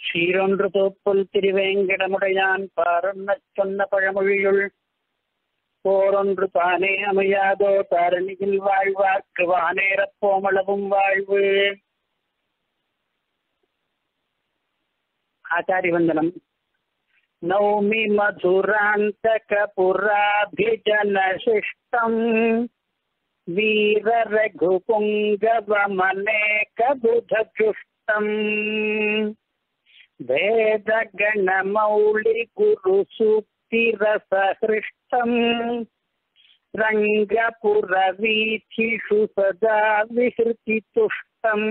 சீரொன்று தோப்புல் திருவேங்கடமுடையான் பாரொன்னச் சொன்ன பழமொழியுள் போரொன்று தானே அமையாதோ தாரணியில் வாழ்வார்க்கு வானேறப் போமளவும் வாழ்வு ஆச்சாரி வந்தனம் நௌமி மதுராந்த புராபிஜன சிஷ்டம் வீர ரகுபுங்கவமனேக புதஜுஷ்டம் வேதகணமௌளி குரு சூக்தி ரசஹிருஷ்டம் ரங்கபுரவீதிஷு சதா விஹிருதி துஷ்டம்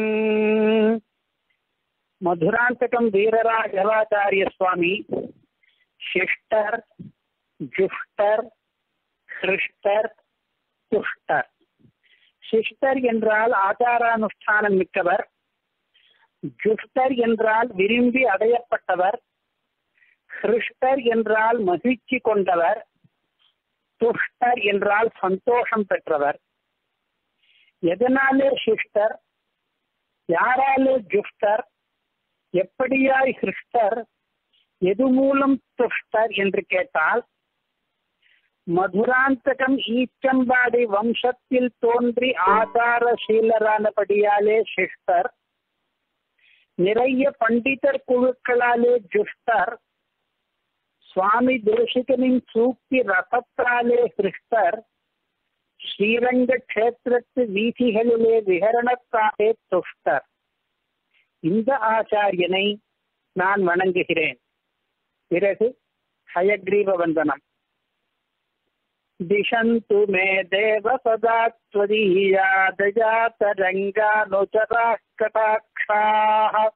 மதுராந்தகம் வீரராகவாச்சாரிய சுவாமி சிஷ்டர் ஜுஷ்டர் சிருஷ்டர் துஷ்டர் சிஷ்டர் என்றால் ஆச்சாரானுஷ்டானம் மிக்கவர்। ஜுஷ்டர் என்றால் விரும்பி அடையப்பட்டவர் ஹிருஷ்டர் என்றால் மகிழ்ச்சி கொண்டவர் துஷ்டர் என்றால் சந்தோஷம் பெற்றவர். எதனாலே சிஷ்டர்? யாராலே ஜுஷ்டர்? எப்படியாய் ஹிருஷ்டர்? எது மூலம் துஷ்டர் என்று கேட்டால் மதுராந்தகம் ஈச்சம்பாடி வம்சத்தில் தோன்றி ஆதாரசீலரானபடியாலே சிஷ்டர் நிறைய பண்டிதர் குழுக்களாலே ஜுஷ்டர் சுவாமி தேசிகனின் சூக்கி ரசத்தாலே சிருஷ்டர் ஸ்ரீரங்க கஷேத்திரத்து வீதிகளிலே விகரணத்தாலே துஷ்டர். இந்த ஆச்சாரியனை நான் வணங்குகிறேன். பிறகு ஹயக்ரீவ வந்தனம். திஷந்து மே தேவ சதா தரங்கானுச்சராஷ் कटाक्षाः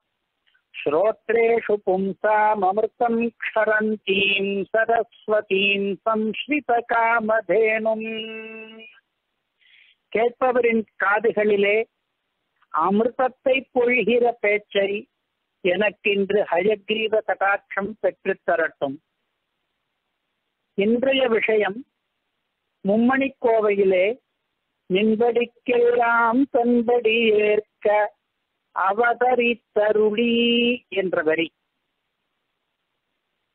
श्रोत्रेषु पुंसाममृतम् क्षरन्तीम् सरस्वतीम् संश्रितकामधेनुम् கேட்பவரின் காதுகளிலே அமிர்தத்தை பொழிகிற பேச்சை எனக்கின்று ஹயக்ரீவ கட்டாட்சம் பெற்றுத் தரட்டும் இன்றைய விஷயம் மும்மணி கோவையிலே நின்படிக்கெல்லாம் தன்படி ஏற்க அவதரித்தருளி என்ற வரி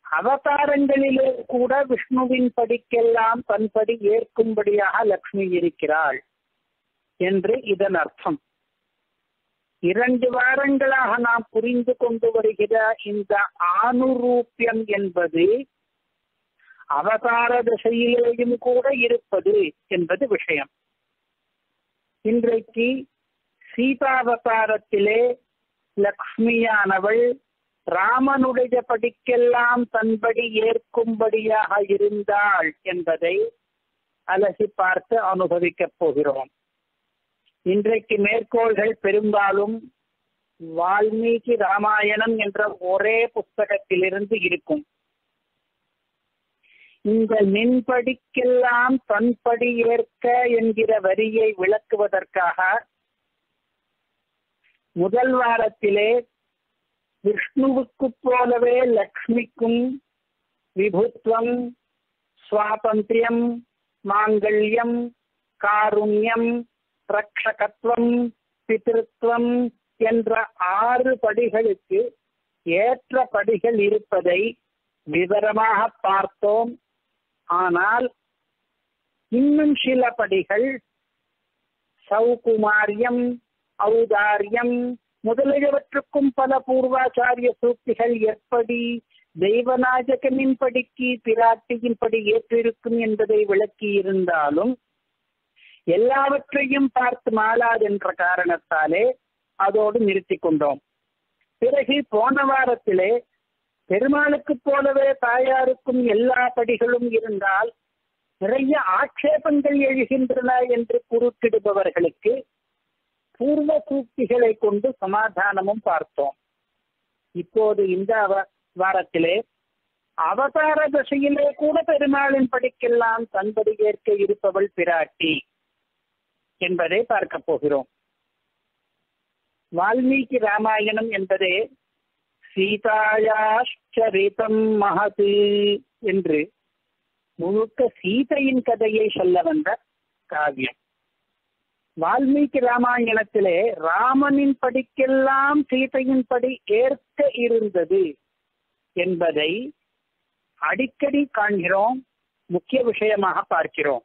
அவதாரங்களிலே கூட விஷ்ணுவின் படிக்கெல்லாம் தன்படி ஏற்கும்படியாக லக்ஷ்மி இருக்கிறாள் என்று இதன் அர்த்தம். இரண்டு வாரங்களாக நாம் புரிந்து கொண்டு வருகிற இந்த ஆணுரூபியம் என்பது அவதார திசையிலேயும் கூட இருப்பது என்பது விஷயம். இன்றைக்கு சீதாவதாரத்திலே லக்ஷ்மியானவள் ராமனுடைய படிக்கெல்லாம் தன்படி ஏற்கும்படியாக இருந்தாள் என்பதை அலசி பார்த்து அனுபவிக்கப் போகிறோம். இன்றைக்கு மேற்கோள்கள் பெரும்பாலும் வால்மீகி ராமாயணம் என்ற ஒரே புஸ்தகத்திலிருந்து இருக்கும். இந்த நின்படிக்கெல்லாம் தன்படி ஏற்க என்கிற வரியை விளக்குவதற்காக முதல் வாரத்திலே விஷ்ணுவுக்கு போலவே லக்ஷ்மிக்கும் விபுத்வம் சுவாதந்திரியம் மாங்கல்யம் காருண்யம் ரக்ஷகத்துவம் பிதிருத்துவம் என்ற ஆறு படிகளுக்கு ஏற்ற படிகள் இருப்பதை விவரமாக பார்த்தோம். ஆனால் இன்னும் சில படிகள் சௌகுமாரியம் ஔதாரியம் முதலியவற்றுக்கும் பல பூர்வாச்சாரிய சூக்திகள் எப்படி? தெய்வநாயகனின் படிக்கு பிராட்டியின் படி ஏற்றிருக்கும் என்பதை விளக்கி இருந்தாலும் எல்லாவற்றையும் பார்த்து மாளாது என்ற காரணத்தாலே அதோடு நிறுத்தி கொண்டோம். பிறகு போன வாரத்திலே பெருமாளுக்கு போலவே தாயாருக்கும் எல்லா படிகளும் இருந்தால் நிறைய ஆட்சேபங்கள் எழுகின்றன என்று குறுக்கிடுபவர்களுக்கு பூர்வ சூக்திகளை கொண்டு சமாதானமும் பார்த்தோம். இப்போது இந்த வாரத்திலே அவதார தசையிலே கூட பெருமாளின் படிக்கெல்லாம் தன்படி ஏற்க இருப்பவள் பிராட்டி என்பதை பார்க்க போகிறோம். வால்மீகி ராமாயணம் என்பதே சீதாயாச்சரிதம் மகது என்று முழுக்க சீதையின் கதையை சொல்ல வந்த காவியம். வால்மீகி ராமாயணத்திலே ராமனின் படிக்கெல்லாம் சீதையின் படி ஏற்க இருந்தது என்பதை அடிக்கடி காண்கிறோம் முக்கிய விஷயமாக பார்க்கிறோம்.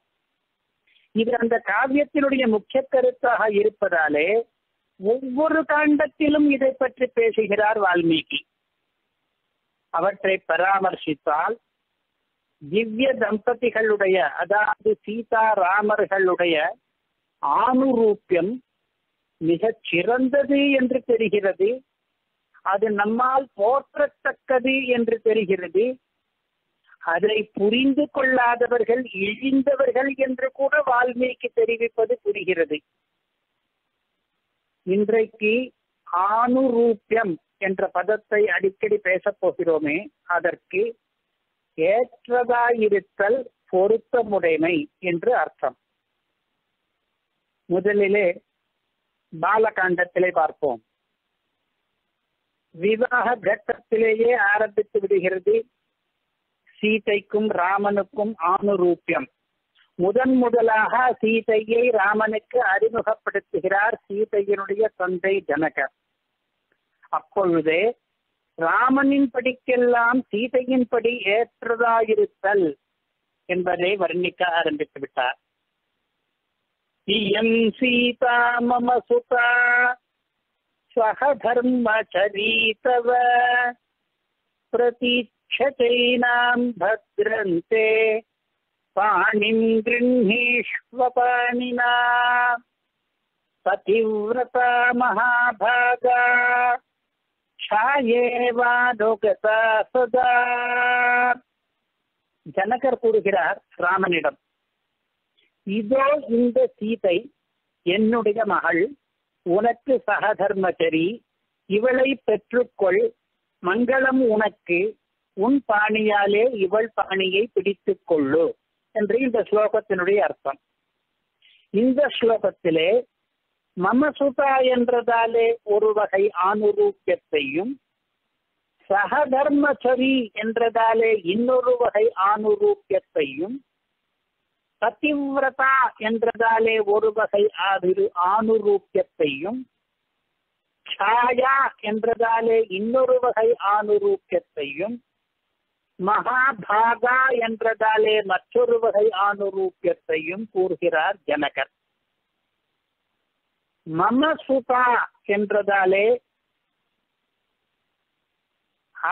இது அந்த காவியத்தினுடைய முக்கிய கருத்தாக இருப்பதாலே ஒவ்வொரு காண்டத்திலும் இதை பற்றி பேசுகிறார் வால்மீகி. அவற்றை பராமர்சித்தால் திவ்ய தம்பதிகளுடைய அதாவது சீதா ராமர்களுடைய ஆணுரூப்பியம் மிகச் சிறந்தது என்று தெரிகிறது. அது நம்மால் போற்றத்தக்கது என்று தெரிகிறது. அதை புரிந்து கொள்ளாதவர்கள் இழிந்தவர்கள் என்று கூட வால்மீகி தெரிவிப்பது புரிகிறது. இன்றைக்கு ஆணுரூப்பியம் என்ற பதத்தை அடிக்கடி பேசப் போகிறோமே அதற்கு ஏற்றதாயிருத்தல் பொருத்தமுடைமை என்று அர்த்தம். முதலிலே பாலகாண்டத்திலே பார்ப்போம். விவாக கட்டத்திலேயே ஆரம்பித்து விடுகிறது சீதைக்கும் ராமனுக்கும் ஆணுரூப்பியம் முதன் முதலாக சீதையை ராமனுக்கு அறிமுகப்படுத்துகிறார் சீதையினுடைய தந்தை ஜனகர். அப்பொழுது ராமனின் படிக்கெல்லாம் சீதையின் படி ஏற்றதாயிருத்தல் என்பதை வர்ணிக்க ஆரம்பித்து விட்டார். इयं सीता मम सुता श्वः धर्म तव प्रतीक्षचैनां भद्रन्ते पाणिं गृह्णीष्व पाणिना। पतिव्रता महाभागा छायेवाधोगता सदा। जनकर्पुरुहिरामनिडम् இதோ இந்த சீதை என்னுடைய மகள் உனக்கு சகதர்மச்சரி இவளை பெற்றுக்கொள். மங்களம் உனக்கு உன் பாணியாலே இவள் பாணியை பிடித்துக் கொள்ளு என்று இந்த ஸ்லோகத்தினுடைய அர்த்தம். இந்த ஸ்லோகத்திலே மமசுதா என்றதாலே ஒரு வகை ஆணுரூக்கியத்தையும் சகதர்மச்சரி என்றதாலே இன்னொரு வகை ஆணுரூக்கியத்தையும் பதிவிரதா என்றதாலே ஒரு வகை ஆதிரு ஆணுரூப்பியத்தையும் ஷாயா என்றதாலே இன்னொரு வகை ஆணுரூப்பியத்தையும் மகாபாகா என்றதாலே மற்றொரு வகை ஆணுரூப்பியத்தையும் கூறுகிறார் ஜனகர். மமசுதா என்றதாலே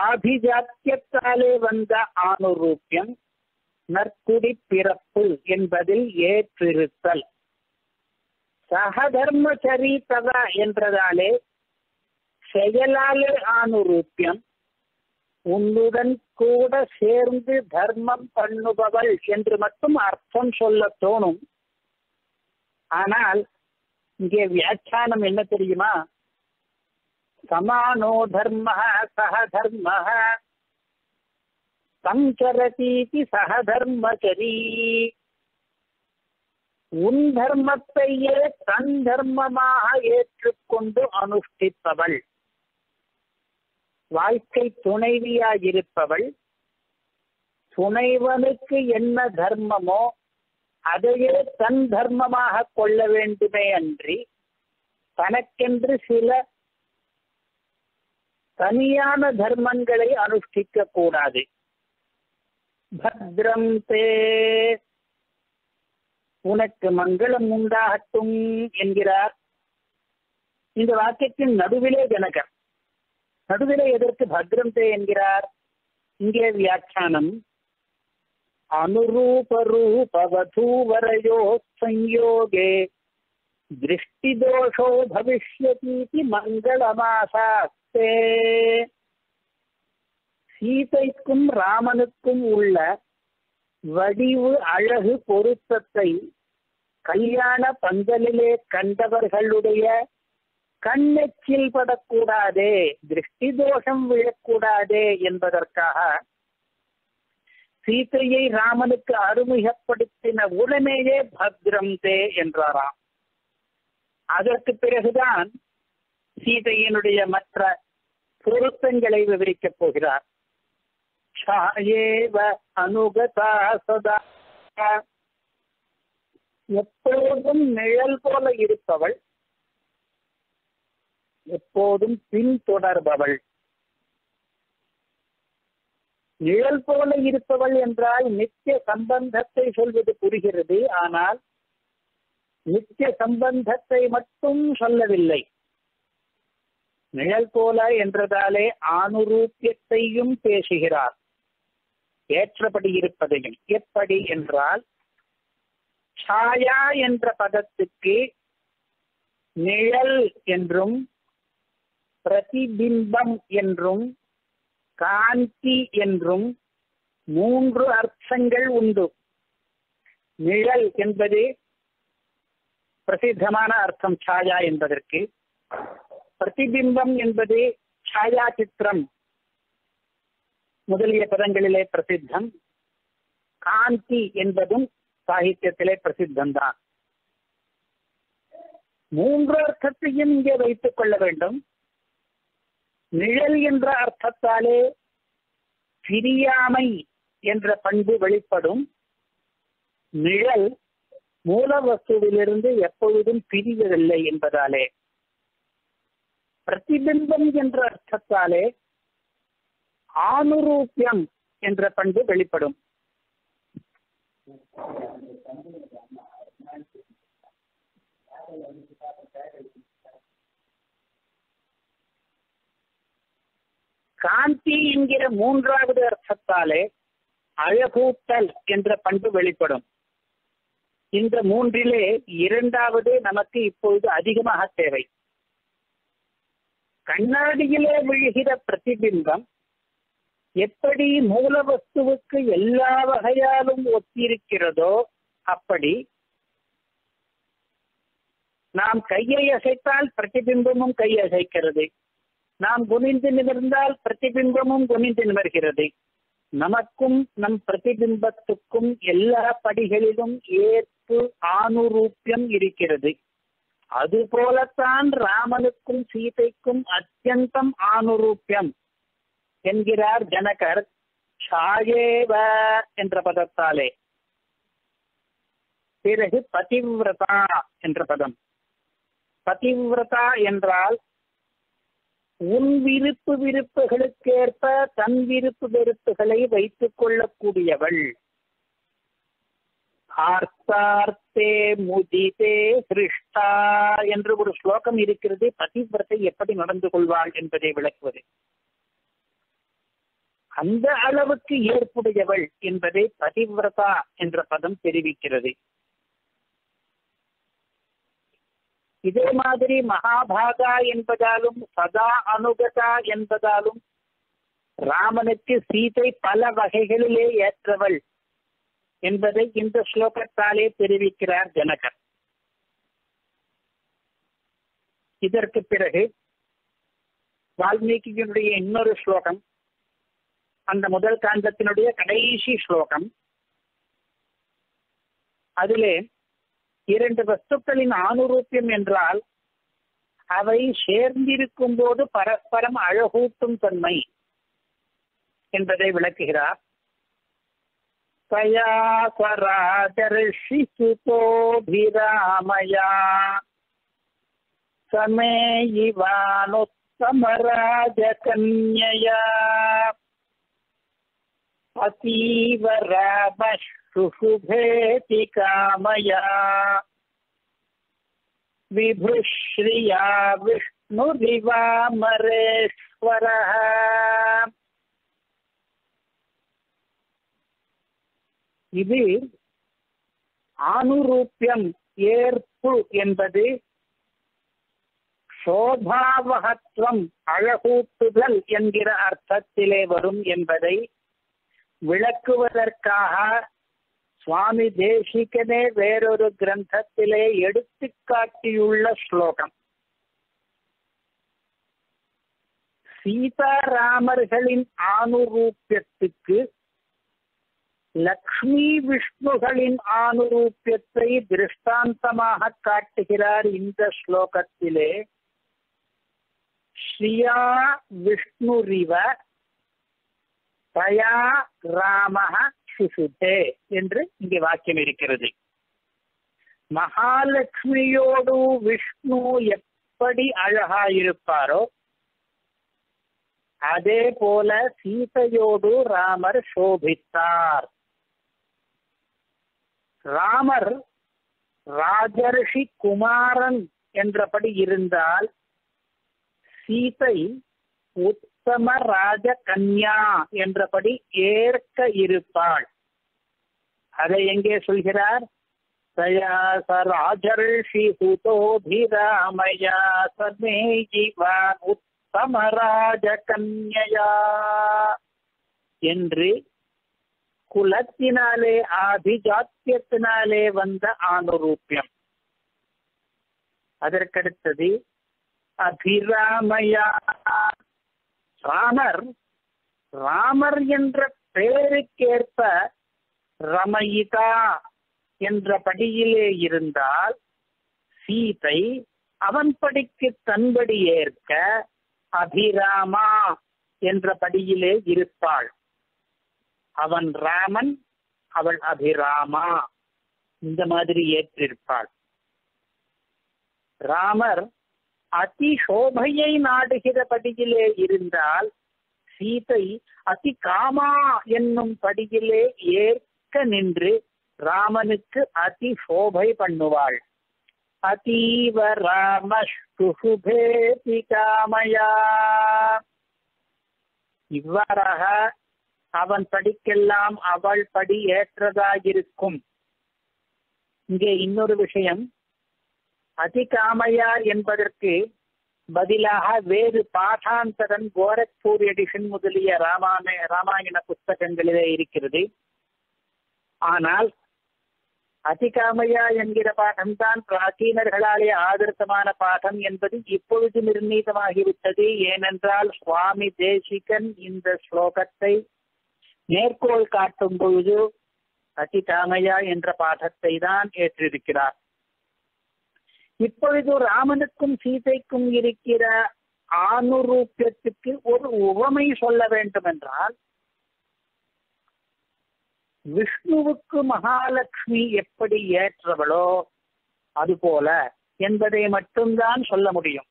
ஆபிஜாத்தியத்தாலே வந்த ஆணுரூப்பியம் நற்குடி பிறப்பு என்பதில் ஏற்றிருத்தல். சகதர்மச்சரி தவ என்றதாலே செயலாலே ஆணுரூப்பியம் உன்னுடன் கூட சேர்ந்து தர்மம் பண்ணுபவள் என்று மட்டும் அர்த்தம் சொல்ல தோணும். ஆனால் இங்கே வியாக்கியானம் என்ன தெரியுமா? சமானோ தர்ம சக தர்ம சஞ்சரதீதி சகதர்மச்சரி உன் தர்மத்தையே தன் தர்மமாக ஏற்றுக்கொண்டு அனுஷ்டிப்பவள். வாழ்க்கை துணைவியாயிருப்பவள். துணைவனுக்கு என்ன தர்மமோ அதையே தன் தர்மமாக கொள்ள வேண்டுமே அன்றி தனக்கென்று சில தனியான தர்மங்களை அனுஷ்டிக்க கூடாது பத்ரம் தே உனக்கு மங்களம் உண்டாகட்டும் என்கிறார் இந்த வாக்கியத்தின் நடுவிலே ஜனகர் நடுவிலே எதற்கு பத்ரம் தே என்கிறார் இங்கே வியாக்கியானம் அனுரூபரூபவதூவரையோ संयोगे दृष्टिदोषो भविष्यतीति மங்களமாசாஸ்தே சீதைக்கும் ராமனுக்கும் உள்ள வடிவு அழகு பொருத்தத்தை கல்யாண பந்தலிலே கண்டவர்களுடைய கண்ணெச்சில் படக்கூடாதே திருஷ்டி தோஷம் விழக்கூடாதே என்பதற்காக சீதையை ராமனுக்கு அறிமுகப்படுத்தின உடனேயே பத்ரம் தே என்றாராம். அதற்கு பிறகுதான் சீதையினுடைய மற்ற பொருத்தங்களை விவரிக்கப் போகிறார். சாயேவ அனுகதா சதா எப்போதும் நிழல் போல இருப்பவள் எப்போதும் பின்தொடர்பவள் நிழல் போல இருப்பவள் என்றால் நித்திய சம்பந்தத்தை சொல்வது புரிகிறது ஆனால் நித்திய சம்பந்தத்தை மட்டும் சொல்லவில்லை நிழல் போல என்றதாலே ஆணுரூபியத்தையும் பேசுகிறார் ஏற்றபடி இருப்பதையும். எப்படி என்றால் சாயா என்ற பதத்துக்கு நிழல் என்றும் பிரதிபிம்பம் என்றும் காந்தி என்றும் மூன்று அர்த்தங்கள் உண்டு. நிழல் என்பது பிரசித்தமான அர்த்தம் சாயா என்பதற்கு. பிரதிபிம்பம் என்பது சாயா சித்திரம் முதலிய பதங்களிலே பிரசித்தம். காந்தி என்பதும் சாகித்யத்திலே பிரசித்தம்தான். மூன்று அர்த்தத்தையும் இங்கே வைத்துக் கொள்ள வேண்டும். நிழல் என்ற அர்த்தத்தாலே பிரியாமை என்ற பண்பு வெளிப்படும். நிழல் மூல வஸ்துவிலிருந்து எப்பொழுதும் பிரிவதில்லை என்பதாலே. பிரதிபிம்பம் என்ற அர்த்தத்தாலே ஆணுரூபியம் என்ற பண்பு வெளிப்படும். காந்தி என்கிற மூன்றாவது அர்த்தத்தாலே அழகூட்டல் என்ற பண்பு வெளிப்படும். இந்த மூன்றிலே இரண்டாவது நமக்கு இப்பொழுது அதிகமாக தேவை. கண்ணாடியிலே விழுகிற பிரதிபிம்பம் எப்படி மூல வஸ்துவுக்கு எல்லா வகையாலும் ஒத்திருக்கிறதோ அப்படி நாம் கையை அசைத்தால் பிரதிபிம்பமும் கை அசைக்கிறது. நாம் குனிந்து நிமிர்ந்தால் பிரதிபிம்பமும் குனிந்து நிமிர்கிறது. நமக்கும் நம் பிரதிபிம்பத்துக்கும் எல்லா படிகளிலும் ஏற்பு ஆணுரூப்பியம் இருக்கிறது. அதுபோலத்தான் ராமனுக்கும் சீதைக்கும் அத்தியந்தம் ஆணுரூப்பியம் என்கிறார் ஜனகர். சாயேவ என்ற பதத்தாலே. பிறகு பதிவிரதா என்ற பதம். பதிவிரதா என்றால் உன் விருப்பு விருப்புகளுக்கேற்ப தன் விருப்பு வெறுப்புகளை வைத்துக் கொள்ளக்கூடியவள். ஆர்த்தார்த்தே முதிதே சிருஷ்டா என்று ஒரு ஸ்லோகம் இருக்கிறது. பதிவிரத்தை எப்படி நடந்து கொள்வாள் என்பதை விளக்குவது. அந்த அளவுக்கு ஏற்புடையவள் என்பதை பதிவிரதா என்ற பதம் தெரிவிக்கிறது. இதே மாதிரி மகாபாகா என்பதாலும் சதா அனுகதா என்பதாலும் ராமனுக்கு சீதை பல வகைகளிலே ஏற்றவள் என்பதை இந்த ஸ்லோகத்தாலே தெரிவிக்கிறார் ஜனகர். இதற்கு பிறகு வால்மீகியினுடைய இன்னொரு ஸ்லோகம் அந்த முதல் காந்தத்தினுடைய கடைசி ஸ்லோகம். அதிலே இரண்டு வஸ்துக்களின் ஆணுரூப்பியம் என்றால் அவை சேர்ந்திருக்கும் போது பரஸ்பரம் அழகூட்டும் தன்மை என்பதை விளக்குகிறார். தயா ஸ்வராஜர்ஷி சுதோபிராமயா சமே இவானுத்தமராஜகன்யயா अतीव रामः शुशुभेति कामया विभुश्रिया विष्णुरिवामरेश्वरः இது ஆணுரூப்பியம் ஏற்பு என்பது சோபாவகத்துவம் அழகூட்டுதல் என்கிற அர்த்தத்திலே வரும் என்பதை விளக்குவதற்காக சுவாமி தேசிகனே வேறொரு கிரந்தத்திலே எடுத்து காட்டியுள்ள ஸ்லோகம். சீதாராமர்களின் ஆணுரூபியத்துக்கு லக்ஷ்மி விஷ்ணுகளின் ஆணுரூபியத்தை திருஷ்டாந்தமாக காட்டுகிறார் இந்த ஸ்லோகத்திலே. ஸ்ரீயா விஷ்ணுரிவ தயா ராம சுசுதே என்று இங்கே வாக்கியம் இருக்கிறது. மகாலட்சுமியோடு விஷ்ணு எப்படி அழகா இருப்பாரோ அதே போல சீதையோடு ராமர் சோபித்தார். ராமர் ராஜர்ஷி குமாரன் என்றபடி இருந்தால் சீதை உத்தம ராஜ கன்யா என்றபடி ஏற்க இருப்பாள். அதை எங்கே சொல்கிறார்? தயா ச ராஜர்ஷி சுதோபிராமயா சமே ஜீவா உத்தம ராஜ கன்யா என்று குலத்தினாலே ஆதிஜாத்தியத்தினாலே வந்த ஆணுரூபியம். அதற்கடுத்தது அபிராமயா ராமர் ராமர் என்ற பெயருக்கேற்ப ரமயிதா என்ற படியிலே இருந்தால் சீதை அவன் படிக்கு தன்படி ஏற்க அபிராமா என்ற படியிலே இருப்பாள். அவன் ராமன் அவள் அபிராமா இந்த மாதிரி ஏற்றிருப்பாள். ராமர் அதி சோபையை நாடுகிற படியிலே இருந்தால் சீதை அதி காமா என்னும் படியிலே ஏற்க நின்று ராமனுக்கு அதி சோபை பண்ணுவாள். அதீவ ராமஸ்துபேதி காமயா. இவ்வாறாக அவன் படிக்கெல்லாம் அவள் படி ஏற்றதாயிருக்கும். இங்கே இன்னொரு விஷயம். அதிகாமையா என்பதற்கு பதிலாக வேறு பாடாந்தரன் கோரக்பூர் எடிஷன் முதலிய ராமாய ராமாயண புஸ்தகங்களிலே இருக்கிறது. ஆனால் அதிகாமையா என்கிற பாடம்தான் பிராச்சீனர்களாலே ஆதரித்தமான பாடம் என்பது இப்பொழுது நிர்ணீதமாகிவிட்டது. ஏனென்றால் சுவாமி தேசிகன் இந்த ஸ்லோகத்தை மேற்கோள் காட்டும் பொழுது அதிகாமையா என்ற பாடத்தை தான் ஏற்றிருக்கிறார். இப்பொழுது ராமனுக்கும் சீதைக்கும் இருக்கிற ஆணுரூபியத்துக்கு ஒரு உவமை சொல்ல வேண்டும் என்றால் விஷ்ணுவுக்கு மகாலட்சுமி எப்படி ஏற்றவளோ அதுபோல என்பதை மட்டும்தான் சொல்ல முடியும்.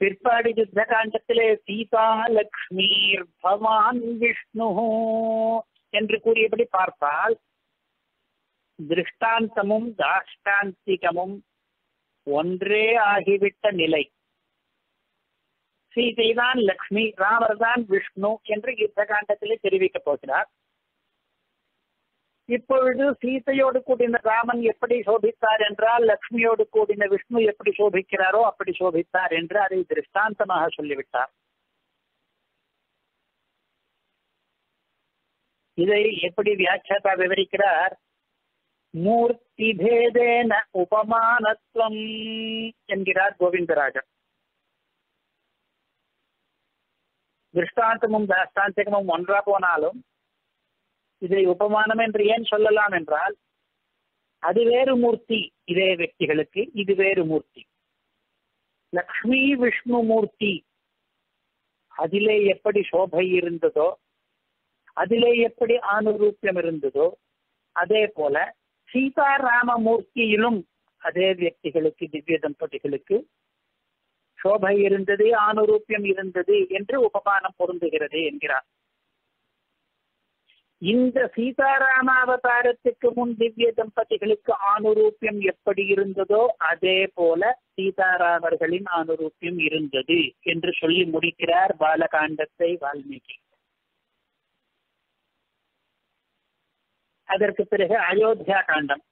பிற்பாடு யுத்த காண்டத்திலே சீதா லக்ஷ்மீர் பவான் விஷ்ணு என்று கூறியபடி பார்த்தால் திருஷ்டாந்தமும் தாஷ்டாந்திகமும் ஒன்றே ஆகிவிட்ட நிலை. சீதைதான் லக்ஷ்மி ராமர் தான் விஷ்ணு என்று யுத்த காண்டத்திலே தெரிவிக்கப் போகிறார். இப்பொழுது சீதையோடு கூடின ராமன் எப்படி சோபித்தார் என்றால் லக்ஷ்மியோடு கூடின விஷ்ணு எப்படி சோபிக்கிறாரோ அப்படி சோபித்தார் என்று அதை திருஷ்டாந்தமாக சொல்லிவிட்டார். இதை எப்படி வியாக்கியாதா விவரிக்கிறார்? மூர்த்திபேதேன உபமானத்துவம் என்கிறார் கோவிந்தராஜன் திருஷ்டாந்தமும் தாஷ்டாந்திகமும் ஒன்றா போனாலும் இதை உபமானம் என்று ஏன் சொல்லலாம் என்றால் அது வேறு மூர்த்தி இதே வெற்றிகளுக்கு இது வேறு மூர்த்தி. லக்ஷ்மி விஷ்ணு மூர்த்தி அதிலே எப்படி சோபை இருந்ததோ அதிலே எப்படி ஆணுரூப்பியம் இருந்ததோ அதே போல சீதாராமமூர்த்தியிலும் அதே வியக்திகளுக்கு திவ்ய தம்பதிகளுக்கு சோபை இருந்தது ஆணுரூபியம் இருந்தது என்று உபமானம் பொருந்துகிறது என்கிறார். இந்த சீதாராம அவதாரத்துக்கு முன் திவ்ய தம்பதிகளுக்கு ஆணுரூபியம் எப்படி இருந்ததோ அதே போல சீதாராமர்களின் ஆணுரூபியம் இருந்தது என்று சொல்லி முடிக்கிறார் பாலகாண்டத்தை வால்மீகி. அதற்கு பிறகு அயோத்தியா காண்டம்.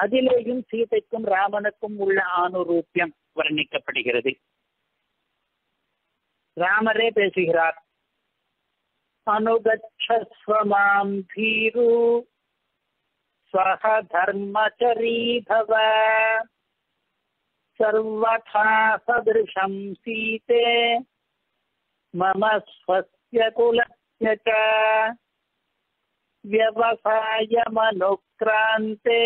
அதிலேயும் சீதைக்கும் ராமனுக்கும் உள்ள ஆணுரூபியம் வர்ணிக்கப்படுகிறது. ராமரே பேசுகிறார் அனுகச்சஸ்வமாம் தீரு ஸ்வஹ தர்மச்சரீபவ சர்வதா சதிருஷம் சீதே மம ஸ்வஸ்ய குலஸ்ய व्यवसायमनुक्रान्ते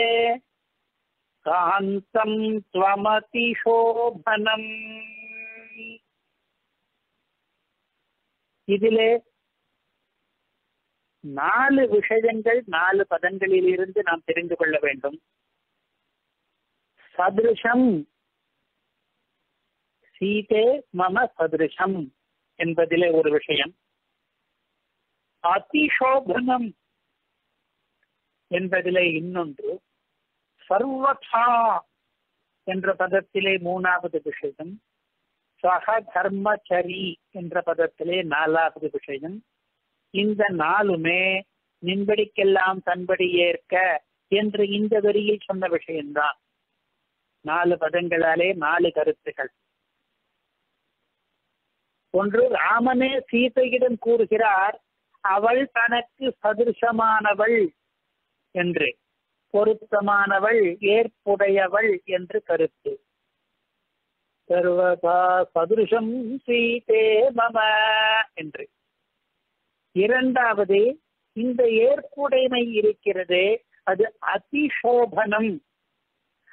कान्तम् त्वमतिशोभनम् இதிலே நாலு விஷயங்கள் நாலு பதங்களில் இருந்து நாம் தெரிந்து கொள்ள வேண்டும் சதுருஷம் சீதே மம சதுருஷம் என்பதிலே ஒரு விஷயம் அதிசோபனம் என்பதிலே இன்னொன்று சர்வதா என்ற பதத்திலே மூணாவது விஷயம் சக தர்மச்சரி என்ற பதத்திலே நாலாவது விஷயம் இந்த நாளுமே நின்படிக்கெல்லாம் தன்படி ஏற்க என்று இந்த வரியில் சொன்ன விஷயம்தான். நாலு பதங்களாலே நாலு கருத்துகள். ஒன்று ராமனே சீதையிடம் கூறுகிறார் அவள் தனக்கு சதுர்ஷமானவள். என்று. பொருத்தமானவள் ஏற்புடையவள் என்று கருத்து. சர்வதா சதுருஷம் சீதே மம என்று. இரண்டாவது இந்த ஏற்புடைமை இருக்கிறது அது அதிசோபனம்.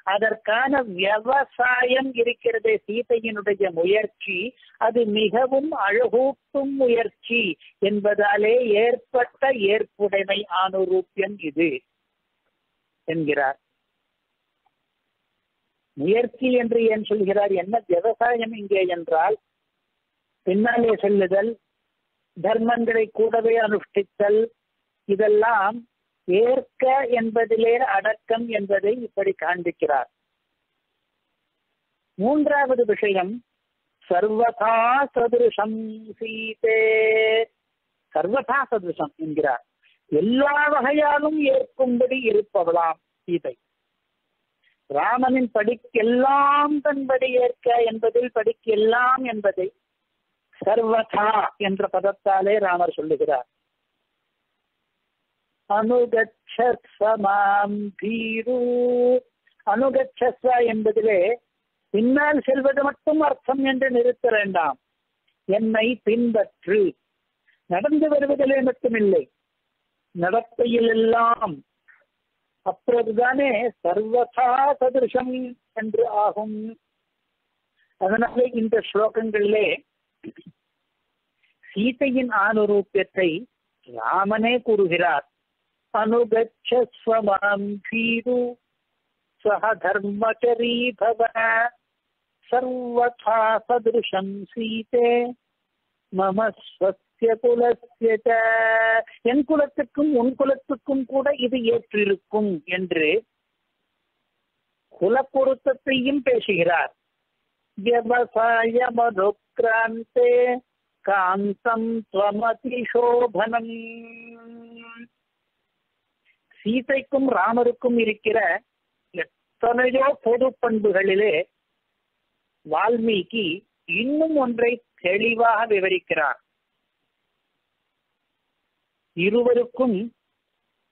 அதற்கான விவசாயம் இருக்கிறது சீதையினுடைய முயற்சி. அது மிகவும் அழகூட்டும் முயற்சி என்பதாலே ஏற்பட்ட ஏற்புடைமை ஆணுரூப்பியம் இது. என்கிறார் முயற்சி என்று ஏன் சொல்கிறார்? என்ன விவசாயம் இங்கே என்றால் பின்னாலே செல்லுதல் தர்மங்களை கூடவே அனுஷ்டித்தல் இதெல்லாம் ஏற்க என்பதிலே அடக்கம் என்பதை இப்படி காண்பிக்கிறார். மூன்றாவது விஷயம் சர்வதா சதுருஷம் சீதே. சர்வதா சதுருஷம் என்கிறார். எல்லா வகையாலும் ஏற்கும்படி இருப்பவளாம் சீதை ராமனின் படிக்கெல்லாம் தன்படி ஏற்க என்பதில் படிக்கெல்லாம் என்பதை சர்வதா என்ற பதத்தாலே ராமர் சொல்லுகிறார். அனுகச்சமாம் தீரு. அனுகச்சஸ்வ என்பதிலே பின்னால் செல்வது மட்டும் அர்த்தம் என்று நிறுத்த வேண்டாம். என்னை பின்பற்று. நடந்து வருவதிலே மட்டுமில்லை. நடத்தையில் எல்லாம் அப்போதுதானே சர்வதா சதிருஷம் என்று ஆகும். அதனாலே இந்த ஸ்லோகங்களிலே சீதையின் ஆணுரூபியத்தை ராமனே கூறுகிறார். அனுகச்சஸ்வமாம் பீரு சக தர்மச்சரீ பவ சர்வதா சதிருஷம் சீதே. மம ஸ்வஸ்ய குலஸ்ய ச. என் குலத்துக்கும் உன் குலத்துக்கும் கூட இது ஏற்றிருக்கும் என்று குல பொருத்தத்தையும் பேசுகிறார் விவசாய மதுக்கிராந்தே காந்தம் துவமதிசோபனம் சீதைக்கும் ராமருக்கும் இருக்கிற எத்தனையோ பொது பண்புகளிலே வால்மீகி இன்னும் ஒன்றை தெளிவாக விவரிக்கிறார் இருவருக்கும்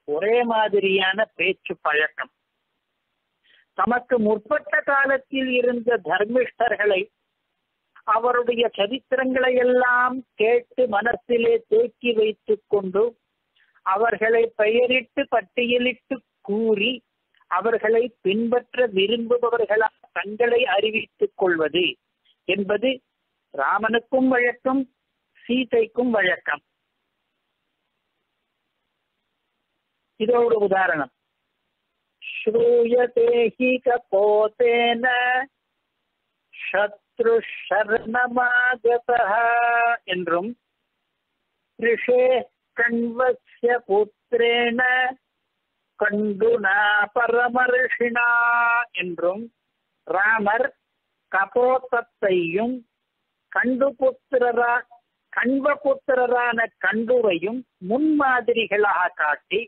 ஒரே மாதிரியான பேச்சு பழக்கம். தமக்கு முற்பட்ட காலத்தில் இருந்த தர்மிஷ்டர்களை அவருடைய சரித்திரங்களை எல்லாம் கேட்டு மனசிலே தேக்கி வைத்துக் கொண்டு அவர்களை பெயரிட்டு பட்டியலிட்டு கூறி அவர்களை பின்பற்ற விரும்புபவர்களால் தங்களை அறிவித்துக் கொள்வது என்பது ராமனுக்கும் வழக்கம் சீதைக்கும் வழக்கம். இது ஒரு உதாரணம் ஸ்ரூயதே ஹி கபோதேன சத்ரு என்றும் ரிஷே கண்வஸ்ய புத்திரேன கண்டுனா பரமர்ஷினா என்றும் ராமர் கபோத்தத்தையும் கண்டுபுத்திரரா கண்வபுத்திரரான கண்டுவையும் முன்மாதிரிகளாக காட்டி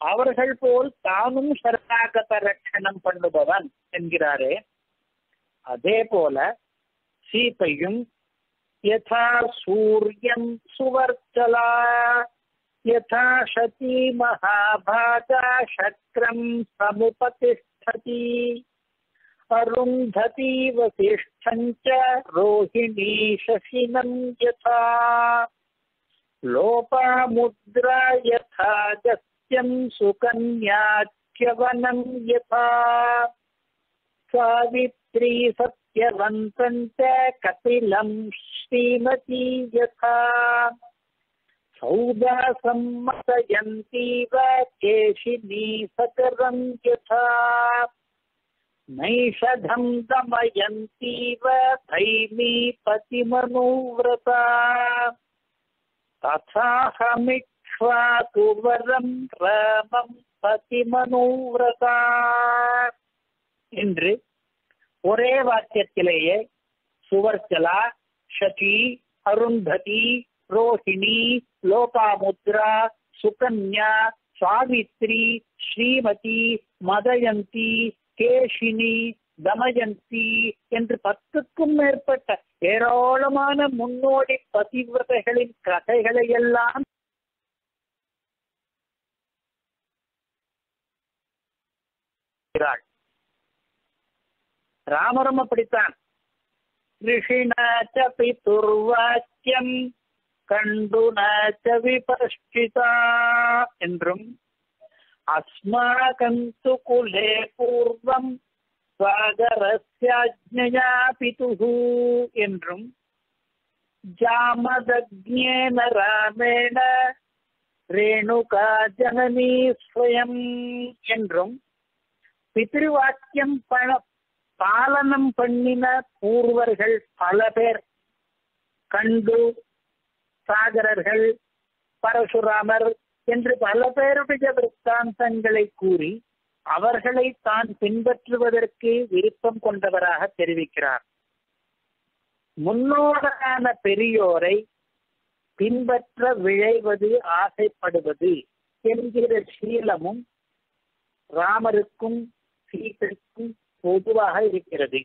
அவர்கள் போல் தானும் சரணாகத ரட்சணம் பண்ணுபவன் என்கிறாரே. அதே போல சீதையும் யதா சூரியம் சுவர்ச்சலா யதா சதி மகாபாகா சக்ரம் சமுபதிஷ்டதி அருந்ததி வசிஷ்டஞ்ச ரோஹிணி சசினம் யதா லோபாமுத்ரா யதா नित्यं सुकन्याच्यवनं यथा। सावित्री सत्यवन्तं च कपिलं श्रीमती यथा। सौदासं केशिनी सकरं यथा। नैषधं दमयन्तीव धैमी पतिमनुव्रता तथाहमिक् பதிமனுவிரதா ததாஹமிக்ஷ்வாது வரம் ராமம் பதிமனுவிரதா என்று ஒரே வாக்கியத்திலேயே சுவர்ச்சலா ஷகி அருந்ததி ரோஹிணி லோகாமுத்ரா சுகன்யா சாவித்ரி ஸ்ரீமதி மதயந்தி கேஷினி தமயந்தி என்று பத்துக்கும் மேற்பட்ட ஏராளமான முன்னோடி பதிவிரதைகளின் கதைகளை எல்லாம் இருக்கிறாள். ராமரும் அப்படித்தான். ரிஷிணாச்ச பிதுர்வாக்கியம் கண்டுனாச்ச விபஷ்டிதா என்றும் அஸ்மாகந்து குலே பூர்வம் சாகரஸ்யாஜ்ஞயா பிதுஹு என்றும் ஜாமதக்ஞேன ராமேண ரேணுகா ஜனனி ஸ்வயம் என்றும் பிதிருவாக்கியம் பண பாலனம் பண்ணின பூர்வர்கள் பல பேர். கண்டு சாகரர்கள் பரசுராமர் என்று பல பேருடைய விற்த்தாந்தங்களை கூறி அவர்களை தான் பின்பற்றுவதற்கு விருப்பம் கொண்டவராக தெரிவிக்கிறார். முன்னோடான பெரியோரை பின்பற்ற விழைவது ஆசைப்படுவது என்கிற சீலமும் ராமருக்கும் சீதைக்கும் பொதுவாக இருக்கிறது.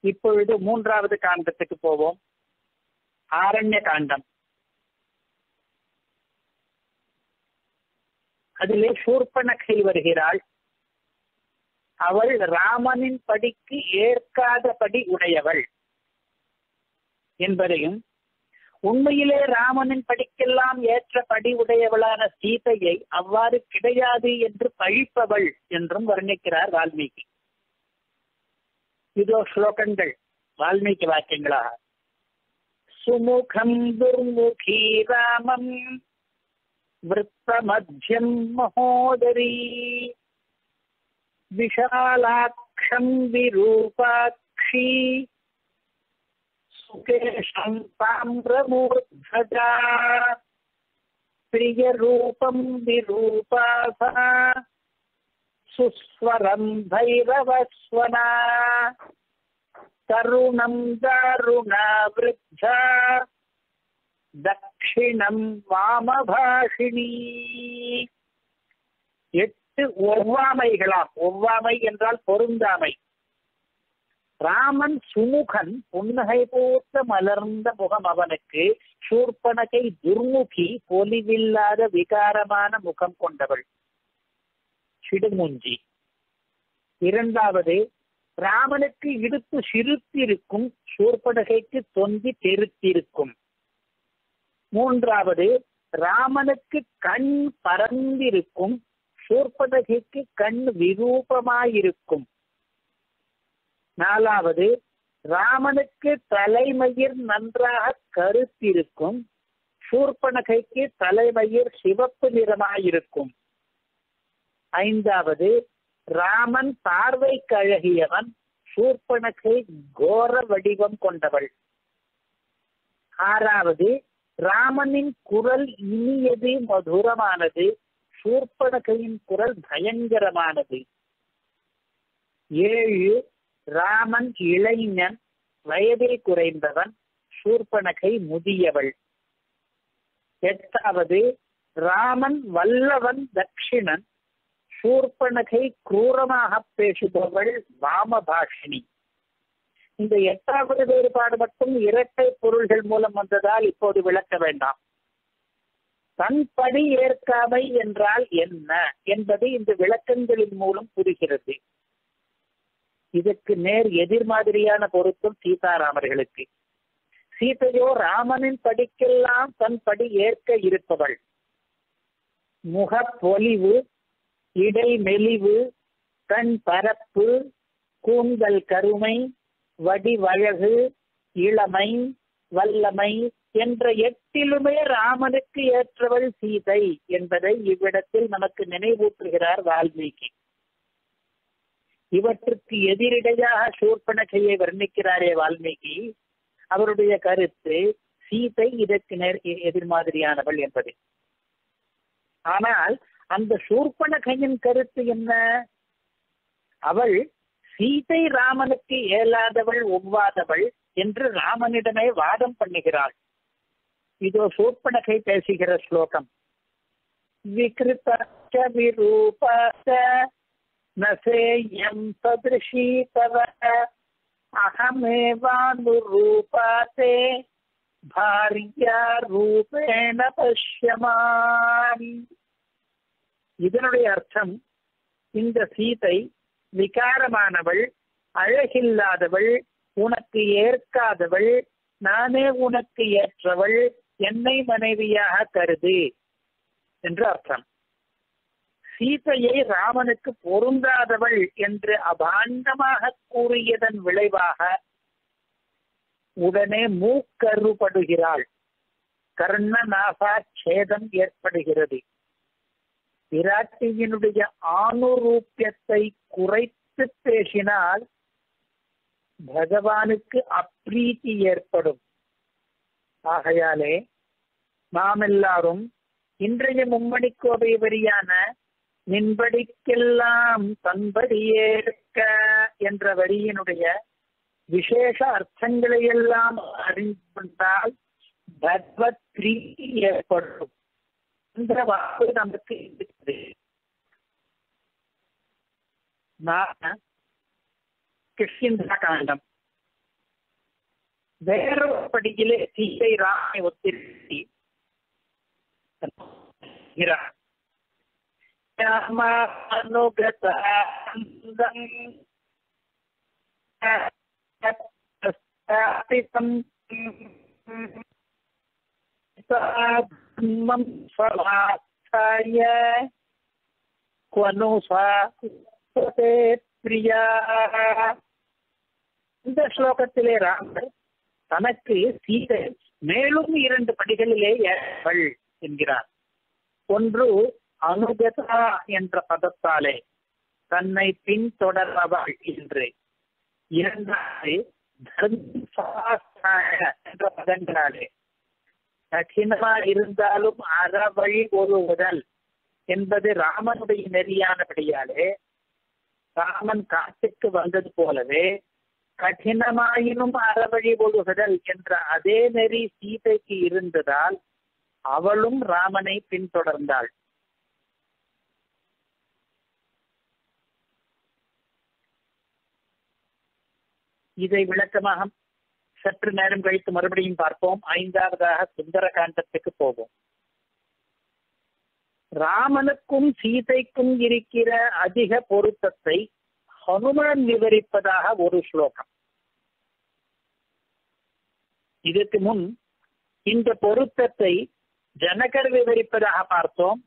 இப்பொழுது மூன்றாவது காண்டத்துக்கு போவோம். ஆரண்ய காண்டம். அதிலே சூர்பனகை வருகிறாள். அவள் ராமனின் படிக்கு ஏற்காதபடி உடையவள் என்பதையும் உண்மையிலே ராமனின் படிக்கெல்லாம் ஏற்ற படி உடையவளான சீதையை அவ்வாறு கிடையாது என்று பழிப்பவள் என்றும் வர்ணிக்கிறார் வால்மீகி. இதோ ஸ்லோகங்கள் வால்மீகி வாக்கியங்களா? சுமுகம் துர்முகி ராமம் விற்பமத்யம் மகோதரி விஷாலாட்சம் விரூபாட்சி सुकेशम् ताम्रमूर्धजा प्रियरूपम् विरूपासा सुस्वरम् भैरवस्वना तरुणम् दारुणा वृद्धा தட்சிணம் வாமபாஷினி எட்டு ஒவ்வாமைகளாம் ஒவ்வாமை என்றால் பொருந்தாமை ராமன் சுமுகன் புன்னகை போத்த மலர்ந்த முகம் அவனுக்கு சூர்பனகை துர்முகி பொலிவில்லாத விகாரமான முகம் கொண்டவள். சிடுமுஞ்சி. இரண்டாவது ராமனுக்கு இடுப்பு சிறுத்திருக்கும் சூர்படகைக்கு தொந்தி தெருத்திருக்கும். மூன்றாவது ராமனுக்கு கண் பரந்திருக்கும் சூர்படகைக்கு கண் விரூபமாயிருக்கும். நாலாவது ராமனுக்கு தலைமயிர் நன்றாக கருத்திருக்கும் சூர்பனகைக்கு தலைமயிர் சிவப்பு நிறமாயிருக்கும். ஐந்தாவது ராமன் பார்வைக்கு அழகியவன் சூர்பனகை கோர வடிவம் கொண்டவள். ஆறாவது ராமனின் குரல் இனியது மதுரமானது சூர்பனகையின் குரல் பயங்கரமானது. ஏழு ராமன் இளைஞன் வயதில் குறைந்தவன் சூர்பனகை முதியவள். எட்டாவது ராமன் வல்லவன் தட்சிணன் சூர்பனகை குரூரமாக பேசுபவள் வாமபாஷினி. இந்த எட்டாவது வேறுபாடு மட்டும் இரட்டை பொருள்கள் மூலம் வந்ததால் இப்போது விளக்க வேண்டாம். தன் படி ஏற்காமை என்றால் என்ன என்பது இந்த விளக்கங்களின் மூலம் புரிகிறது. இதற்கு நேர் எதிர்மாதிரியான பொருத்தம் சீதாராமர்களுக்கு. சீதையோ ராமனின் படிக்கெல்லாம் தன் படி ஏற்க இருப்பவள். முகப்பொலிவு இடை மெலிவு கண் பரப்பு கூந்தல் கருமை வடிவழகு இளமை வல்லமை என்ற எட்டிலுமே ராமனுக்கு ஏற்றவள் சீதை என்பதை இவ்விடத்தில் நமக்கு நினைவூற்றுகிறார் வால்மீகி. இவற்றுக்கு எதிரிடையாக சூர்பனகையை வர்ணிக்கிறாரே வால்மீகி அவருடைய கருத்து சீதை இதற்கு நேர் எதிர்மாதிரியானவள் என்பது. ஆனால் அந்த சூர்பனகையின் கருத்து என்ன? அவள் சீதை ராமனுக்கு இயலாதவள் ஒவ்வாதவள் என்று ராமனிடமே வாதம் பண்ணுகிறாள். இதோ சூர்பனகை பேசுகிற ஸ்லோகம். விகிருத்த விரூபாச்ச நசேயம் சதிருஷி தவ அகமேவானுரூபாத்தே பாரியா ரூபேண பஷ்யமான் இதனுடைய அர்த்தம் இந்த சீதை விகாரமானவள் அழகில்லாதவள் உனக்கு ஏற்காதவள் நானே உனக்கு ஏற்றவள் என்னை மனைவியாக கருது என்று அர்த்தம். சீதையை ராமனுக்கு பொருந்தாதவள் என்று அபாண்டமாக கூறியதன் விளைவாக உடனே மூக்கருபடுகிறாள். கர்ணநாசா சேதம் ஏற்படுகிறது. பிராட்டியினுடைய ஆணுரூபியத்தை குறைத்து பேசினால் பகவானுக்கு அப்ரீதி ஏற்படும். ஆகையாலே நாம் எல்லாரும் இன்றைய மும்மணி கோவை வரியான நின்படிக்கெல்லாம் தன்படியேற்க என்ற வரியினுடைய விசேஷ அர்த்தங்களை எல்லாம் அறிந்து கொண்டால் பகவத் பிரீதி ஏற்படும். என்ற வாக்கு நமக்கு இருக்கிறது. நான் கிருஷ்ணா காண்டம். வேறொரு படியிலே சீதை ராமை ஒத்திருத்தி स्वलाक्षाय क्वनु சாஸ்வதே பிரியா இந்த ஸ்லோகத்திலே ராமர் தனக்கு சீதை மேலும் இரண்டு படிகளிலே ஏற்பள் என்கிறார் ஒன்று அனுகதா என்ற பதத்தாலே தன்னை பின்தொடர்பவள் என்று இரண்டாவது என்ற பதங்களாலே. கடினமா இருந்தாலும் அறவழி ஒரு உடல் என்பது ராமனுடைய நெறியானபடியாலே ராமன் காட்டுக்கு வந்தது போலவே கடினமாயினும் அறவழி ஒழுகுதல் என்ற அதே நெறி சீதைக்கு இருந்ததால் அவளும் ராமனை பின்தொடர்ந்தாள். இதை விளக்கமாக சற்று நேரம் கழித்து மறுபடியும் பார்ப்போம். ஐந்தாவதாக சுந்தர காண்டத்துக்கு போவோம். ராமனுக்கும் சீதைக்கும் இருக்கிற அதிக பொருத்தத்தை ஹனுமான் விவரிப்பதாக ஒரு ஸ்லோகம். இதற்கு முன் இந்த பொருத்தத்தை ஜனகர் விவரிப்பதாக பார்த்தோம்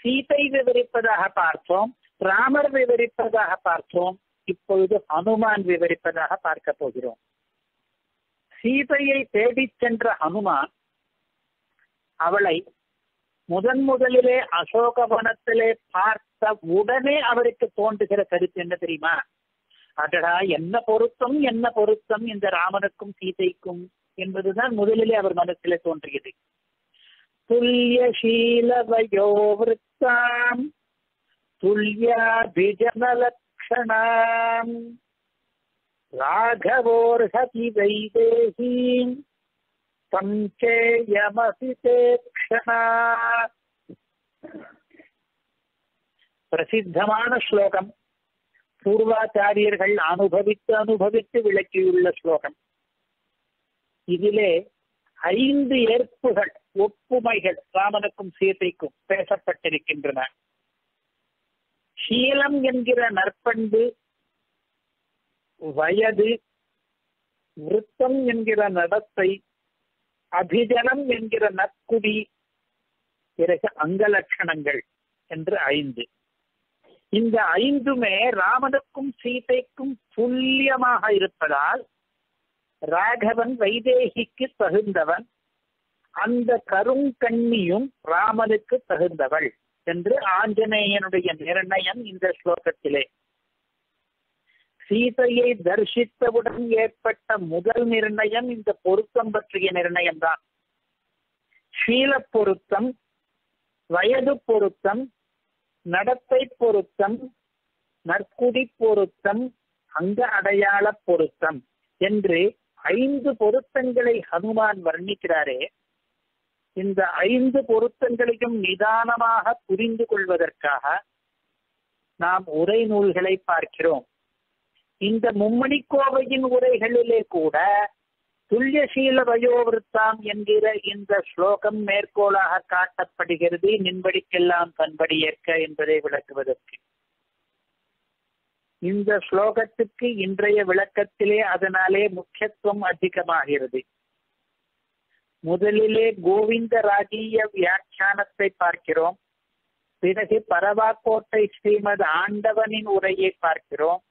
சீதை விவரிப்பதாக பார்த்தோம் ராமர் விவரிப்பதாக பார்த்தோம். இப்பொழுது ஹனுமான் விவரிப்பதாக பார்க்க போகிறோம். சீதையை தேடிச் சென்ற ஹனுமான் அவளை முதன் முதலிலே அசோகவனத்திலே பார்த்த உடனே அவருக்கு தோன்றுகிற கருத்து என்ன தெரியுமா? அடடா என்ன பொருத்தம் என்ன பொருத்தம் இந்த ராமனுக்கும் சீதைக்கும் என்பதுதான் முதலிலே அவர் மனசிலே தோன்றியது. துல்யசீலவயோவிருத்தாம் துல்யாபிஜனலக்ஷணாம் ராகவோர்ஹதி வைதேகீம் சஞ்சேயமசி தேக்ஷணா பிரசித்தமான ஸ்லோகம் பூர்வாச்சாரியர்கள் அனுபவித்து அனுபவித்து விளக்கியுள்ள ஸ்லோகம் இதிலே ஐந்து ஏற்புகள் ஒப்புமைகள் ராமனுக்கும் சீதைக்கும் பேசப்பட்டிருக்கின்றன. சீலம் என்கிற நற்பண்பு வயது விருத்தம் என்கிற நடத்தை அபிஜனம் என்கிற நற்குடி பிறகு அங்கலட்சணங்கள் என்று ஐந்து. இந்த ஐந்துமே ராமனுக்கும் சீதைக்கும் துல்லியமாக இருப்பதால் ராகவன் வைதேகிக்கு தகுந்தவன் அந்த கருங்கண்ணியும் ராமனுக்கு தகுந்தவள். என்று ஆஞ்சநேயனுடைய நிர்ணயம் இந்த ஸ்லோகத்திலே. சீதையை தரிசித்தவுடன் ஏற்பட்ட முதல் நிர்ணயம் இந்த பொருத்தம் பற்றிய நிர்ணயம்தான் சீல பொருத்தம் வயது பொருத்தம் நடத்தை பொருத்தம் நற்குடி பொருத்தம் அங்க அடையாள பொருத்தம் என்று ஐந்து பொருத்தங்களை ஹனுமான் வர்ணிக்கிறாரே. இந்த ஐந்து பொருத்தங்களையும் நிதானமாக புரிந்து கொள்வதற்காக நாம் உரை நூல்களை பார்க்கிறோம். இந்த மும்மணி கோவையின் உரைகளிலே கூட துல்லியசீல வயோவிருத்தாம் என்கிற இந்த ஸ்லோகம் மேற்கோளாக காட்டப்படுகிறது. நின்படிக்கெல்லாம் பண்படி ஏற்க என்பதை விளக்குவதற்கு. இந்த ஸ்லோகத்துக்கு இன்றைய விளக்கத்திலே அதனாலே முக்கியத்துவம் அதிகமாகிறது. முதலிலே கோவிந்த ராஜீய வியாக்கியானத்தை பார்க்கிறோம். பிறகு பரவாக்கோட்டை ஸ்ரீமத் ஆண்டவனின் உரையை பார்க்கிறோம்.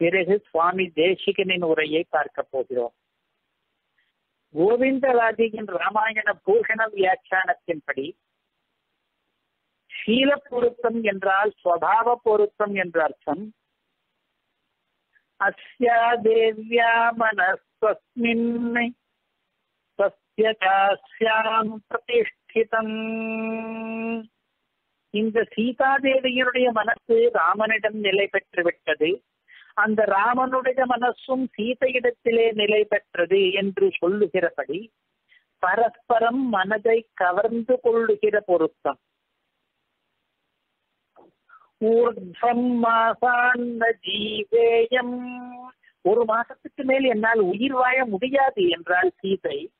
பிறகு சுவாமி தேசிகனின் உரையை பார்க்க போகிறோம். கோவிந்தராஜியின் ராமாயண பூஷண வியாக்கியானத்தின்படி சீல பொருத்தம் என்றால் ஸ்வபாவ பொருத்தம் என்ற அர்த்தம். அஸ்யா தேவ்யா மனஸ்வஸ்மின் தஸ்யாம் பிரதிஷ்டிதம் இந்த சீதாதேவியருடைய மனசு ராமனிடம் நிலை பெற்று விட்டது அந்த ராமனுடைய மனசும் சீதையிடத்திலே நிலை பெற்றது என்று சொல்லுகிறபடி பரஸ்பரம் மனதை கவர்ந்து கொள்ளுகிற பொருத்தம். ஊர்தம் மாசான்ன ஜீவேயம். ஒரு மாசத்துக்கு மேல் என்னால் உயிர் வாழ முடியாது என்றால் சீதை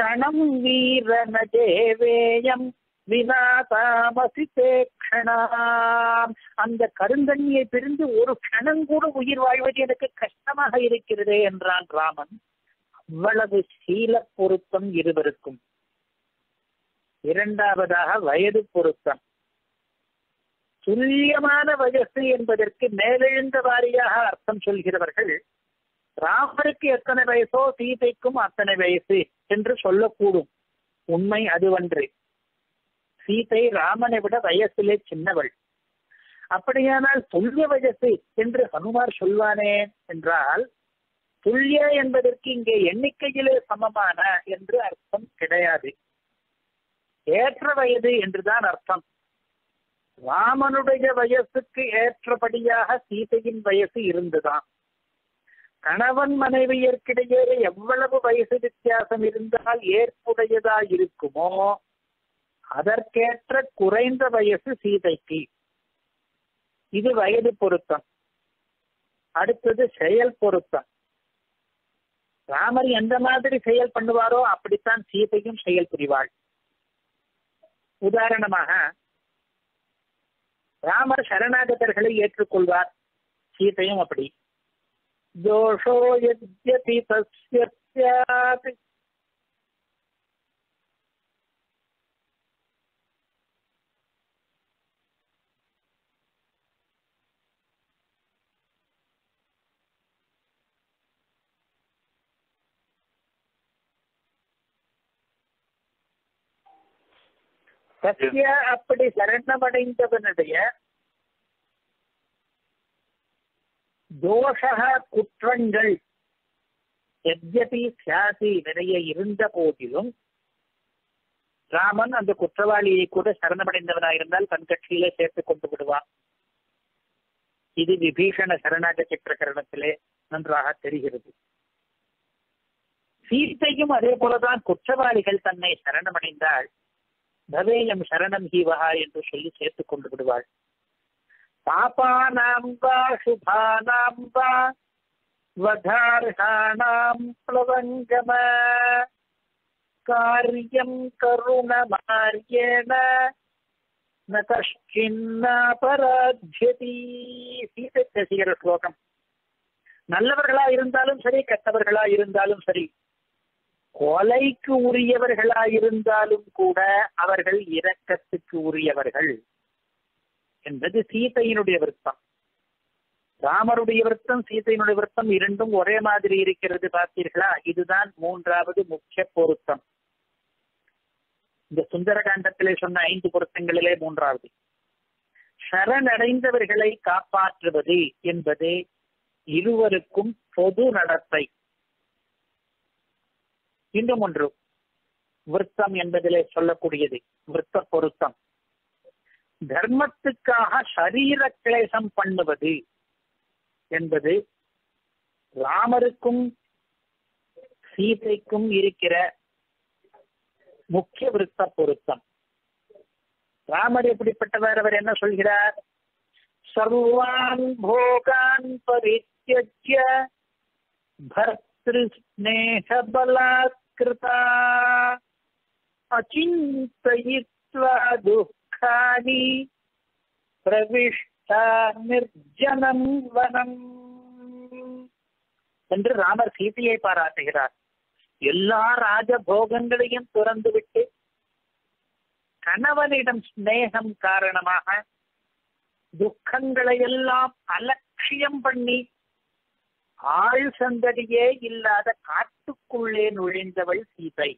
க்ஷணம் वीरन தேவேயம் வினாதாமசித்தே க்ஷணாம் அந்த கருங்கண்ணியை பிரிந்து ஒரு கணம் கூட உயிர் வாழ்வது எனக்கு கஷ்டமாக இருக்கிறதே என்றான் ராமன். அவ்வளவு சீல பொருத்தம் இருவருக்கும் இரண்டாவதாக வயது பொருத்தம் துல்லியமான வயசு என்பதற்கு மேலெழுந்த வாரியாக அர்த்தம் சொல்கிறவர்கள் ராமருக்கு எத்தனை வயசோ சீதைக்கும் அத்தனை வயசு. என்று சொல்லக்கூடும். உண்மை அதுவன்று. சீதை ராமனை விட வயசிலே சின்னவள். அப்படியானால் துல்லிய வயசு என்று ஹனுமார் சொல்வானே என்றால் துல்லிய என்பதற்கு இங்கே எண்ணிக்கையிலே சமமான என்று அர்த்தம் கிடையாது. ஏற்ற வயது என்றுதான் அர்த்தம். ராமனுடைய வயசுக்கு ஏற்றபடியாக சீதையின் வயசு இருந்துதான். கணவன் மனைவியர்க்கிடையே எவ்வளவு வயசு வித்தியாசம் இருந்தால் ஏற்புடையதா இருக்குமோ அதற்கேற்ற குறைந்த வயசு சீதைக்கு. இது வயது பொருத்தம். அடுத்தது செயல் பொருத்தம். ராமர் எந்த மாதிரி செயல் பண்ணுவாரோ அப்படித்தான் சீதையும் செயல் புரிவாள். உதாரணமாக ராமர் சரணாகதர்களை ஏற்றுக்கொள்வார். சீதையும் அப்படி. தோஷோ யத்யபி தஸ்ய ஸ்யாத் சத்திய அப்படி சரணமடைந்தவனுடைய தோஷ குற்றங்கள். எத்யபி சாதி நிறைய இருந்த போதிலும் ராமன் அந்த குற்றவாளியை கூட சரணமடைந்தவனாயிருந்தால் தன் கட்சியிலே சேர்த்துக் கொண்டு விடுவான். இது விபீஷண சரணாகதி பிரகரணத்திலே நன்றாக தெரிகிறது. சீத்தையும் அதே போலதான் குற்றவாளிகள் தன்னை சரணமடைந்தால் பவேயம் சரணம் ஹீவஹா என்று சொல்லி சேர்த்துக் கொண்டு விடுவாள். பாபானாம் வா சுபானாம் வா வதார்ஹாணாம் பிளவங்கம காரியம் கருணமாரியேன ந கஷ்டின்னாபராத்யதி சீதை ஸ்லோகம் நல்லவர்களா இருந்தாலும் சரி கெட்டவர்களா இருந்தாலும் சரி கொலைக்கு உரியவர்களா இருந்தாலும் கூட அவர்கள் இரக்கத்துக்கு உரியவர்கள். என்பது சீதையினுடைய விருத்தம். ராமருடைய விருத்தம் சீதையினுடைய விருத்தம் இரண்டும் ஒரே மாதிரி இருக்கிறது பார்த்தீர்களா? இதுதான் மூன்றாவது முக்கிய பொருத்தம். இந்த சுந்தரகாண்டத்திலே சொன்ன ஐந்து பொருத்தங்களிலே மூன்றாவது. சரணடைந்தவர்களை காப்பாற்றுவது என்பது இருவருக்கும் பொது நடத்தை. இன்னும் ஒன்று விருத்தம் என்பதிலே சொல்லக்கூடியது விருத்த பொருத்தம். தர்மத்துக்காக சரீர கிளேசம் பண்ணுவது என்பது ராமருக்கும் சீதைக்கும் இருக்கிற முக்கிய விருத்த பொருத்தம். ராமர் எப்படிப்பட்டவர்? அவர் என்ன சொல்கிறார்? சர்வான் போகான் பரித்திய பர்திரு பலாத்கிருதா அச்சிந்தயித்வா துக்கானி பிரவிஷ்டா நிர்ஜனம் வனம் என்று ராமர் சீதையை பாராட்டுகிறார். எல்லா ராஜபோகங்களையும் துறந்துவிட்டு கணவனிடம் ஸ்நேகம் காரணமாக துக்கங்களை எல்லாம் அலட்சியம் பண்ணி ஆள் சந்தடியே இல்லாத காட்டுக்குள்ளே நுழைந்தவள் சீதை.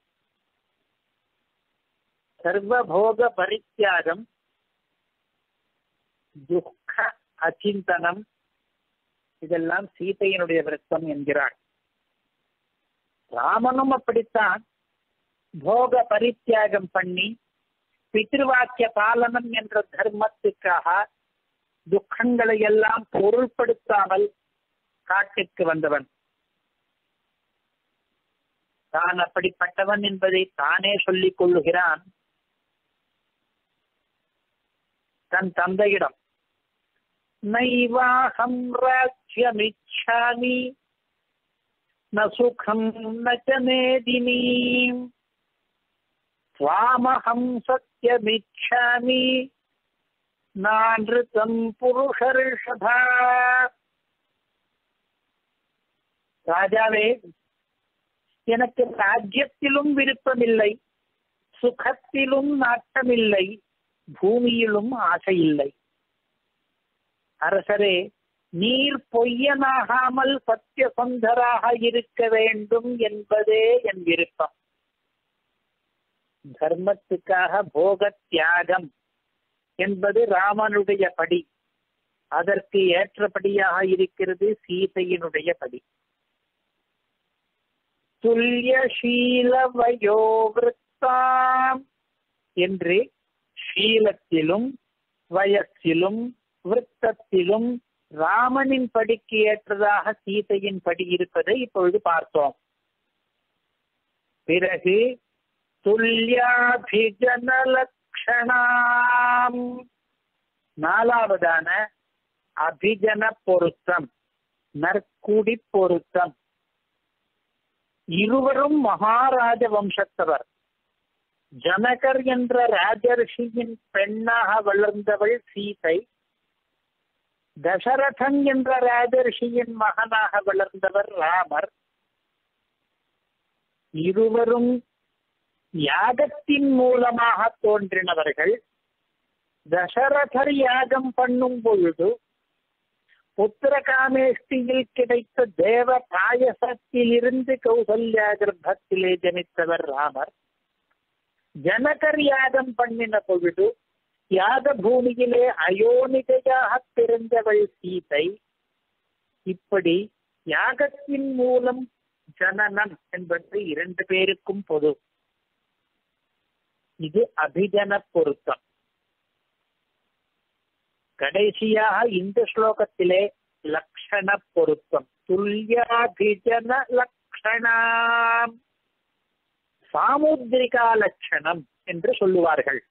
சர்வபோக பரித்தியாகம் துக்க அச்சிந்தனம் இதெல்லாம் சீதையினுடைய விரத்தம் என்கிறார். ராமனும் அப்படித்தான். போக பரித்தியாகம் பண்ணி பித்ருவாக்கிய பாலனம் என்ற தர்மத்துக்காக துக்கங்களை எல்லாம் பொருள்படுத்தாமல் காட்டுக்கு வந்தவன். தான் அப்படிப்பட்டவன் என்பதை தானே சொல்லிக் கொள்ளுகிறான். தன் தந்தையிடம் நைவாகம் ராஜ்யமிச்சாமி ந சுகம் நேதினி மேதினி சத்தியமிச்சாமி நான்ருத்தம் புருஷர்ஷபா ராஜாவே எனக்கு ராஜ்யத்திலும் விருப்பமில்லை சுகத்திலும் நாட்டமில்லை பூமியிலும் ஆசையில்லை. அரசரே நீர் பொய்யனாகாமல் சத்தியசந்தராக இருக்க வேண்டும் என்பதே என் விருப்பம். தர்மத்துக்காக போக தியாகம் என்பது ராமனுடைய படி. அதற்கு ஏற்றபடியாக இருக்கிறது சீதையினுடைய படி. துல்லியசீல வயோவிருத்தாம் என்று ஷீலத்திலும் வயத்திலும் விருத்தத்திலும் ராமனின் படிக்கு ஏற்றதாக சீதையின் படி இருப்பதை இப்பொழுது பார்த்தோம். பிறகு துல்யாபிஜனலக்ஷணாம் நாலாவதான அபிஜன பொருத்தம் நற்குடி பொருத்தம் இருவரும் மகாராஜ வம்சத்தவர். ஜனகர் என்ற ராஜர்ஷியின் பெண்ணாக வளர்ந்தவள் சீதை தசரதன் என்ற ராஜர்ஷியின் மகனாக வளர்ந்தவர் ராமர். இருவரும் யாகத்தின் மூலமாக தோன்றினவர்கள். தசரதர் யாகம் பண்ணும் பொழுது புத்திரகாமேஷ்டியில் கிடைத்த தேவ பாயசத்திலிருந்து கௌசல்யா கர்ப்பத்திலே ஜனித்தவர் ராமர். ஜனகர் யாகம் பண்ணின பொழுது யாக பூமியிலே அயோனிகையாக பிறந்தவள் சீதை இப்படி யாகத்தின் மூலம் ஜனனம் என்பது இரண்டு பேருக்கும் பொது இது அபிஜன பொருத்தம் கடைசியாக இந்த ஸ்லோகத்திலே லக்ஷண பொருத்தம் துல்யாபிஜன லக்ஷணாம் சாமுத்ரிகா லட்சணம் என்று சொல்லுவார்கள்.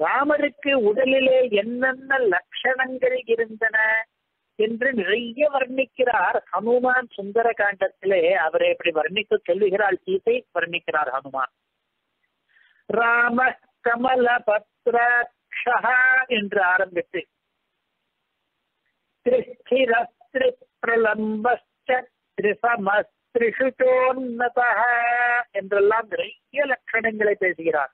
ராமருக்கு உடலிலே என்னென்ன லட்சணங்கள் இருந்தன என்று நிறைய வர்ணிக்கிறார். ஹனுமான் சுந்தர காண்டத்திலே அவரை எப்படி வர்ணிக்க சொல்லுகிறாள். சீதை வர்ணிக்கிறார் ஹனுமான். ராம கமல பத்ராட்சா என்று ஆரம்பித்து திரிசுச்சோன்னத என்றெல்லாம் நிறைய லட்சணங்களை பேசுகிறார்.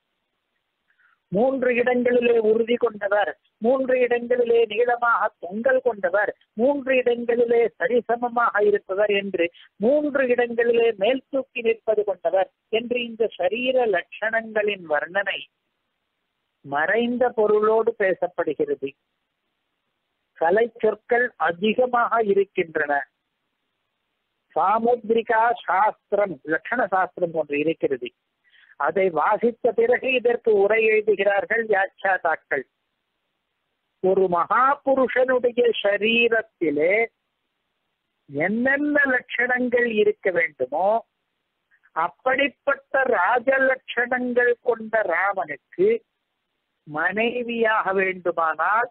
மூன்று இடங்களிலே உறுதி கொண்டவர் மூன்று இடங்களிலே நீளமாக தொங்கல் கொண்டவர் மூன்று இடங்களிலே சரிசமமாக இருப்பவர் என்று மூன்று இடங்களிலே மேல் தூக்கி நிற்பது கொண்டவர் என்று இந்த சரீர லட்சணங்களின் வர்ணனை மறைந்த பொருளோடு பேசப்படுகிறது. கலை சொற்கள் அதிகமாக இருக்கின்றன. சாமுத்ரிகா சாஸ்திரம் லட்சண சாஸ்திரம் ஒன்று இருக்கிறது. அதை வாசித்த பிறகு இதற்கு உரை எழுதுகிறார்கள் வியாக்கியாதாக்கள் ஒரு மகாபுருஷனுடைய சரீரத்திலே என்னென்ன லட்சணங்கள் இருக்க வேண்டுமோ அப்படிப்பட்ட ராஜ லட்சணங்கள் கொண்ட ராமனுக்கு மனைவியாக வேண்டுமானால்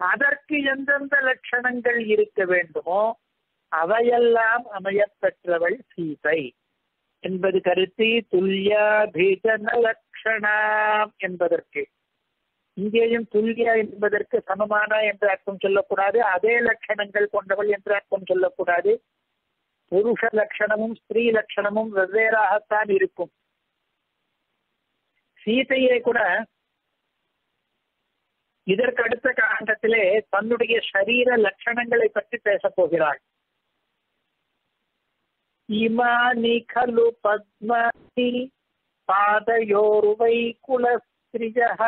அதற்கு எந்தெந்த லட்சணங்கள் இருக்க வேண்டுமோ அவையெல்லாம் அமையப் பெற்றவள் சீதை என்பது கருத்தி துல்யாபீஜன பீஜன என்பதற்கு. இங்கேயும் துல்யா என்பதற்கு சமமான என்று அர்த்தம் சொல்லக்கூடாது அதே லட்சணங்கள் கொண்டவள் என்று அர்த்தம் சொல்லக்கூடாது. புருஷ லட்சணமும் ஸ்திரீ லட்சணமும் வெவ்வேறாகத்தான் இருக்கும். சீதையை கூட இதற்கு அடுத்த காண்டத்திலே தன்னுடைய சரீர லட்சணங்களை பற்றி பேசப் போகிறாள். இமானி கலு பத்மி பாதையோர்வை குலஸ்திரிஜக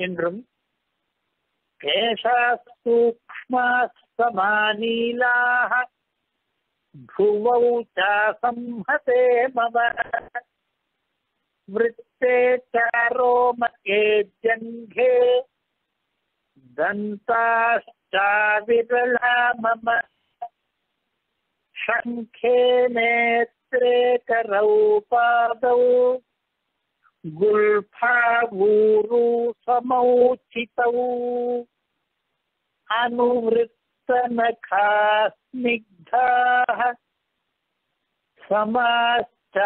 என்றும் கேசூக்ஷ்மசமானீலாக भुवौ च संहते मम वृत्ते चारो मये जङ्घे दन्ताश्चाविरला मम शङ्खे नेत्रे करौ पादौ गुल्फावूरु समौ चितौ अनुवृत्तनखा स्निग्धाः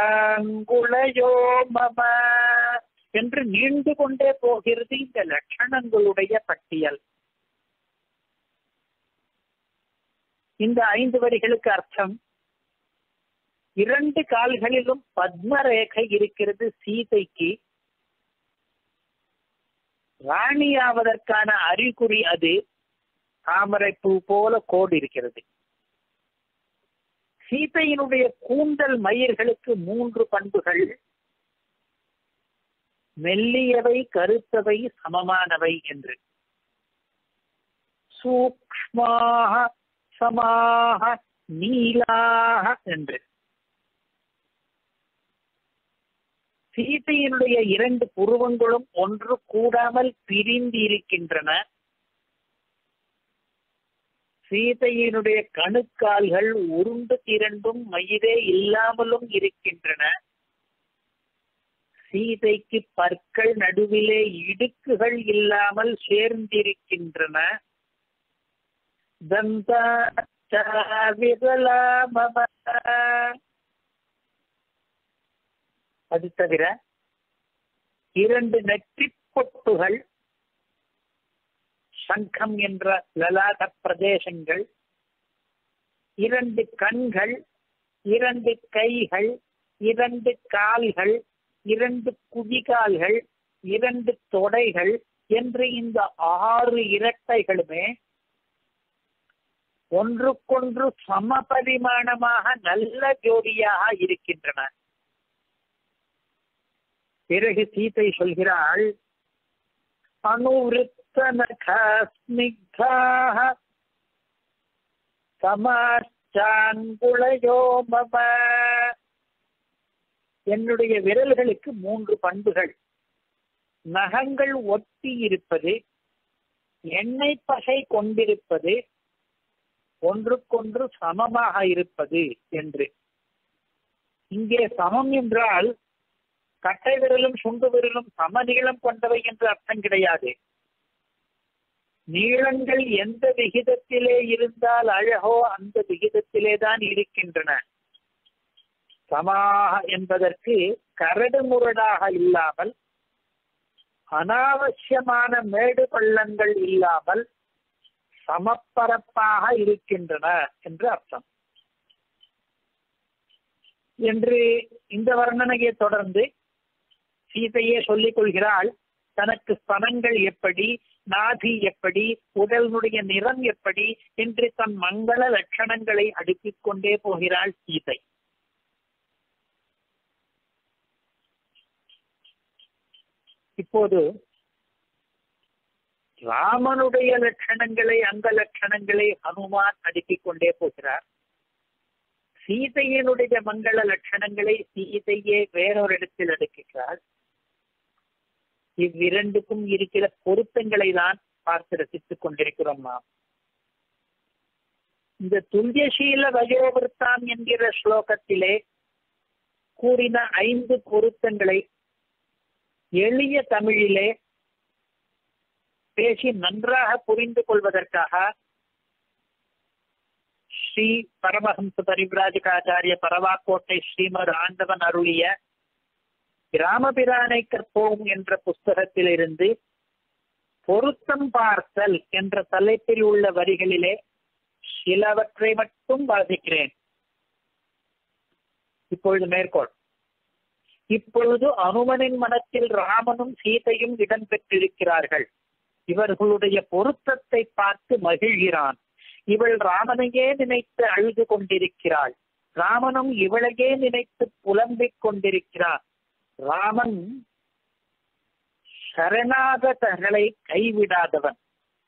சமாச்சாங்குளையோ மம என்று நீண்டு கொண்டே போகிறது இந்த லட்சணங்களுடைய பட்டியல் இந்த ஐந்து வரிகளுக்கு அர்த்தம் இரண்டு கால்களிலும் பத்மரேகை இருக்கிறது சீதைக்கு. ராணியாவதற்கான அறிகுறி அது தாமரை பூ போல கோடு இருக்கிறது. சீதையினுடைய கூந்தல் மயிர்களுக்கு மூன்று பண்புகள் மெல்லியவை கருத்தவை சமமானவை என்று. சூக்மாக சமாக நீலாக என்று. சீதையினுடைய இரண்டு புருவங்களும் ஒன்று கூடாமல் பிரிந்து இருக்கின்றன சீதையினுடைய கணுக்கால்கள் உருண்டு திரண்டும் மயிரே இல்லாமலும் இருக்கின்றன. சீதைக்கு பற்கள் நடுவிலே இடுக்குகள் இல்லாமல் சேர்ந்திருக்கின்றன. அது தவிர இரண்டு நெற்றி பொட்டுகள் சங்கம் என்ற லலாத பிரதேசங்கள் இரண்டு கண்கள் இரண்டு கைகள் இரண்டு கால்கள் இரண்டு குதிகால்கள் இரண்டு தொடைகள் என்று இந்த ஆறு இரட்டைகளுமே ஒன்றுக்கொன்று சம பரிமாணமாக நல்ல ஜோடியாக இருக்கின்றன. பிறகு சீத்தை சொல்கிறாள் அணுவிருத்தனகாஸ்மிகாக சமாச்சாங்குளையோ மம என்னுடைய விரல்களுக்கு மூன்று பண்புகள். நகங்கள் ஒட்டி இருப்பது எண்ணெய் பகை கொண்டிருப்பது ஒன்றுக்கொன்று சமமாக இருப்பது என்று. இங்கே சமம் என்றால் கட்டை விரலும் சுண்டு விரலும் சம நீளம் கொண்டவை என்று அர்த்தம் கிடையாது. நீளங்கள் எந்த விகிதத்திலே இருந்தால் அழகோ அந்த விகிதத்திலே தான் இருக்கின்றன. சமாக என்பதற்கு கரடு முரடாக இல்லாமல் அனாவசியமான மேடு பள்ளங்கள் இல்லாமல் சமப்பரப்பாக இருக்கின்றன என்று அர்த்தம். என்று இந்த வர்ணனையை தொடர்ந்து சீதையே சொல்லிக் கொள்கிறாள் தனக்கு ஸ்தனங்கள் எப்படி நாதி எப்படி உடலினுடைய நிறம் எப்படி என்று தன் மங்கள லட்சணங்களை அடுக்கிக் கொண்டே போகிறாள் சீதை. இப்போது ராமனுடைய லட்சணங்களை அந்த லட்சணங்களை ஹனுமான் அடுக்கிக் கொண்டே போகிறார். சீதையினுடைய மங்கள லட்சணங்களை சீதையே வேறொரு இடத்தில் அடுக்குகிறார் இவ்விரண்டுக்கும் இருக்கிற பொருத்தங்களை தான் பார்த்து ரசித்துக் கொண்டிருக்கிறோம்? நாம் இந்த துல்யசீல வயோவிருத்தாம் என்கிற ஸ்லோகத்திலே கூறின ஐந்து பொருத்தங்களை எளிய தமிழிலே பேசி நன்றாக புரிந்து கொள்வதற்காக ஸ்ரீ பரமஹம்ச பரிவிராஜகாச்சாரிய பரவாக்கோட்டை ஸ்ரீமர் ஆண்டவன் அருளிய கிராமபிரானை கற்போம் என்ற புஸ்தகத்திலிருந்து பொருத்தம் பார்த்தல் என்ற தலைப்பில் உள்ள வரிகளிலே சிலவற்றை மட்டும் வாசிக்கிறேன். இப்பொழுது மேற்கோள். இப்பொழுது அனுமனின் மனத்தில் ராமனும் சீதையும் இடம்பெற்றிருக்கிறார்கள். இவர்களுடைய பொருத்தத்தை பார்த்து மகிழ்கிறான். இவள் ராமனையே நினைத்து அழுது கொண்டிருக்கிறாள். ராமனும் இவளையே நினைத்து புலம்பிக் கொண்டிருக்கிறான் ராமன் சரணாகதர்களை கைவிடாதவன்.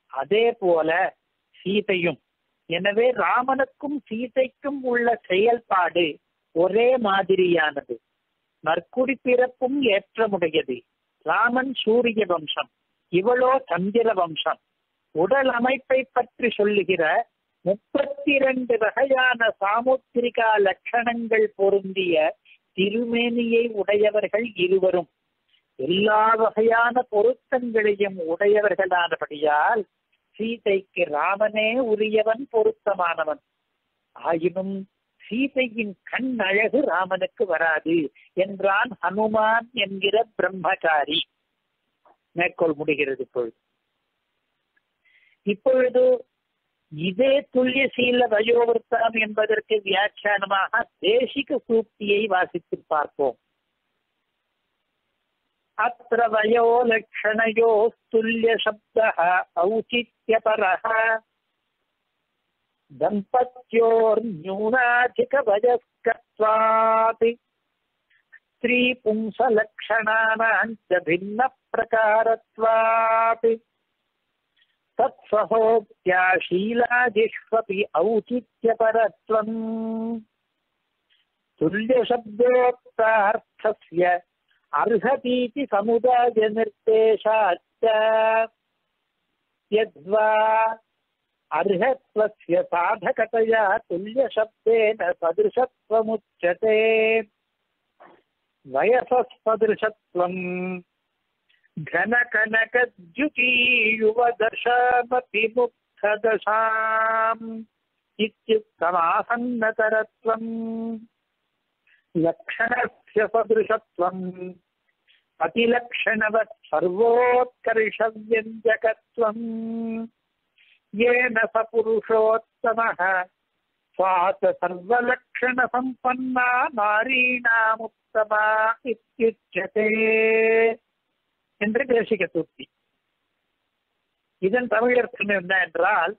அதே போல சீதையும். எனவே ராமனுக்கும் சீதைக்கும் உள்ள செயல்பாடு ஒரே மாதிரியானது. நற்குடி பிறப்பும் ஏற்றமுடையது. ராமன் சூரிய வம்சம். இவளோ சந்திர வம்சம். உடல் அமைப்பை பற்றி சொல்லுகிற முப்பத்தி இரண்டு வகையான சாமுத்திரிகா லட்சணங்கள் பொருந்திய திருமேனியை உடையவர்கள் இருவரும். எல்லா வகையான பொருத்தங்களையும் உடையவர்களானபடியால் சீதைக்கு ராமனே உரியவன் பொருத்தமானவன். ஆயினும் சீதையின் கண் அழகு ராமனுக்கு வராது என்றான் ஹனுமான் என்கிற பிரம்மச்சாரி. மேற்கோள் முடிகிறது இப்பொழுது இப்பொழுது இதே துல்லியசீல வயோவர்த்தம் என்பதற்கு வியாக்கியானமாக தேசிக சூக்தியை வாசித்து பார்ப்போம் அத்திர வயோ லட்சணையோ துல்லிய சப்த ஔச்சித்யபரः दम्पत्योर्न्यूनाधिकवयस्कत्वात् स्त्रीपुंसलक्षणानां च भिन्नप्रकारत्वात् तत्सहोक्त्याशीलादिष्वपि औचित्यपरत्वम्। तुल्यशब्दोक्तार्थस्य अर्हतीति समुदायनिर्देशाच्च। यद्वा अर्हत्वस्य साधकतया तुल्यशब्देन सदृशत्वमुच्यते। वयससदृशत्वम् घनकनकद्युतीयुवदशामपि मुक्तदशाम् इत्युक्तमासन्नतरत्वम् लक्षणस्य सदृशत्वम् अतिलक्षणवत् सर्वोत्कर्षव्यञ्जकत्वम् येन स पुरुषोत्तमः स्वात सर्वलक्षणसम्पन्ना नारीणामुत्तमा इत्युच्यते என்று தேசிக தூக்கி. இதன் தமிழர்த்தம் என்ன என்றால்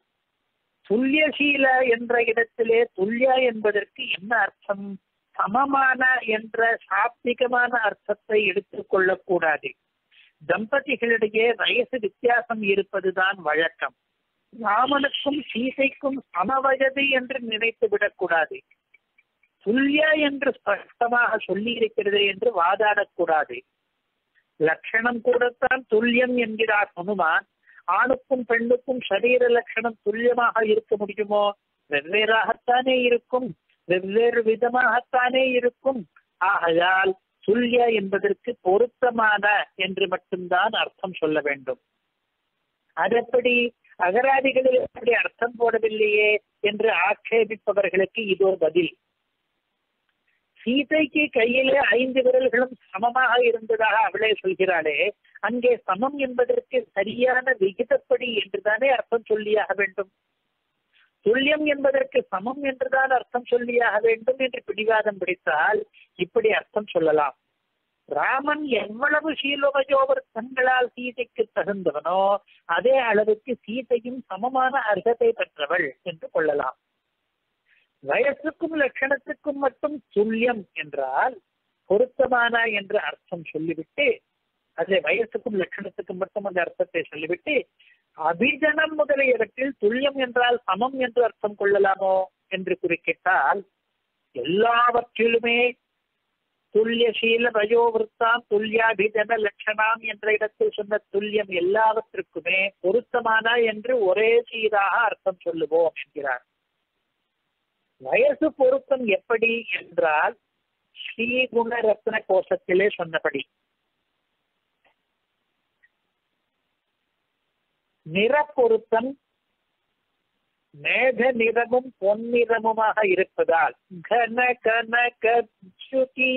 துல்லியசீல என்ற இடத்திலே துல்லியா என்பதற்கு என்ன அர்த்தம்? சமமான என்ற சாப்திகமான அர்த்தத்தை எடுத்துக் கொள்ளக்கூடாது. தம்பதிகளிடையே வயசு வித்தியாசம் இருப்பதுதான் வழக்கம். ராமனுக்கும் சீதைக்கும் சமவயது என்று நினைத்து விடக்கூடாது. துல்லியா என்று ஸ்பஷ்டமாக சொல்லி இருக்கிறது என்று வாதாடக்கூடாது. லட்சணம் கூடத்தான் துல்லியம் என்கிறார் ஹனுமான். ஆணுக்கும் பெண்ணுக்கும் சரீர லட்சணம் துல்லியமாக இருக்க முடியுமோ? வெவ்வேறாகத்தானே இருக்கும். வெவ்வேறு விதமாகத்தானே இருக்கும். ஆகையால் துல்லிய என்பதற்கு பொருத்தமான என்று மட்டும்தான் அர்த்தம் சொல்ல வேண்டும். அதெப்படி? அகராதிகளில் எப்படி அர்த்தம் போடவில்லையே என்று ஆட்சேபிப்பவர்களுக்கு இதோ பதில். சீதைக்கு கையிலே ஐந்து விரல்களும் சமமாக இருந்ததாக அவளே சொல்கிறாளே அங்கே சமம் என்பதற்கு சரியான விகிதப்படி என்றுதானே அர்த்தம் சொல்லியாக வேண்டும்? துல்லியம் என்பதற்கு சமம் என்றுதான் அர்த்தம் சொல்லியாக வேண்டும் என்று பிடிவாதம் பிடித்தால் இப்படி அர்த்தம் சொல்லலாம். ராமன் எவ்வளவு சீலோபயோவர்த்தங்களால் சீதைக்கு தகுந்தவனோ அதே அளவுக்கு சீதையும் சமமான அர்ஹத்தை பெற்றவள் என்று கொள்ளலாம். வயசுக்கும் லட்சணத்துக்கும் மட்டும் துல்லியம் என்றால் பொருத்தமானா என்று அர்த்தம் சொல்லிவிட்டு அதில் வயசுக்கும் லட்சணத்துக்கும் மட்டும் அந்த அர்த்தத்தை சொல்லிவிட்டு அபிஜனம் முதலியவற்றில் துல்லியம் என்றால் சமம் என்று அர்த்தம் கொள்ளலாமோ என்று குறிக்கிட்டால் எல்லாவற்றிலுமே துல்லியசீல வயோவிருத்தாம் துல்லியாபிஜன லட்சணாம் என்ற இடத்தில் சொன்ன துல்லியம் எல்லாவற்றுக்குமே பொருத்தமானா என்று ஒரே சீராக அர்த்தம் சொல்லுவோம் என்கிறார். வயசு பொருத்தம் எப்படி என்றால் ஸ்ரீகுண ரத்ன கோஷத்திலே சொன்னபடி. நிற பொருத்தம் மேக நிறமும் பொன்னிறமுமாக இருப்பதால் கன கன கச்சுதி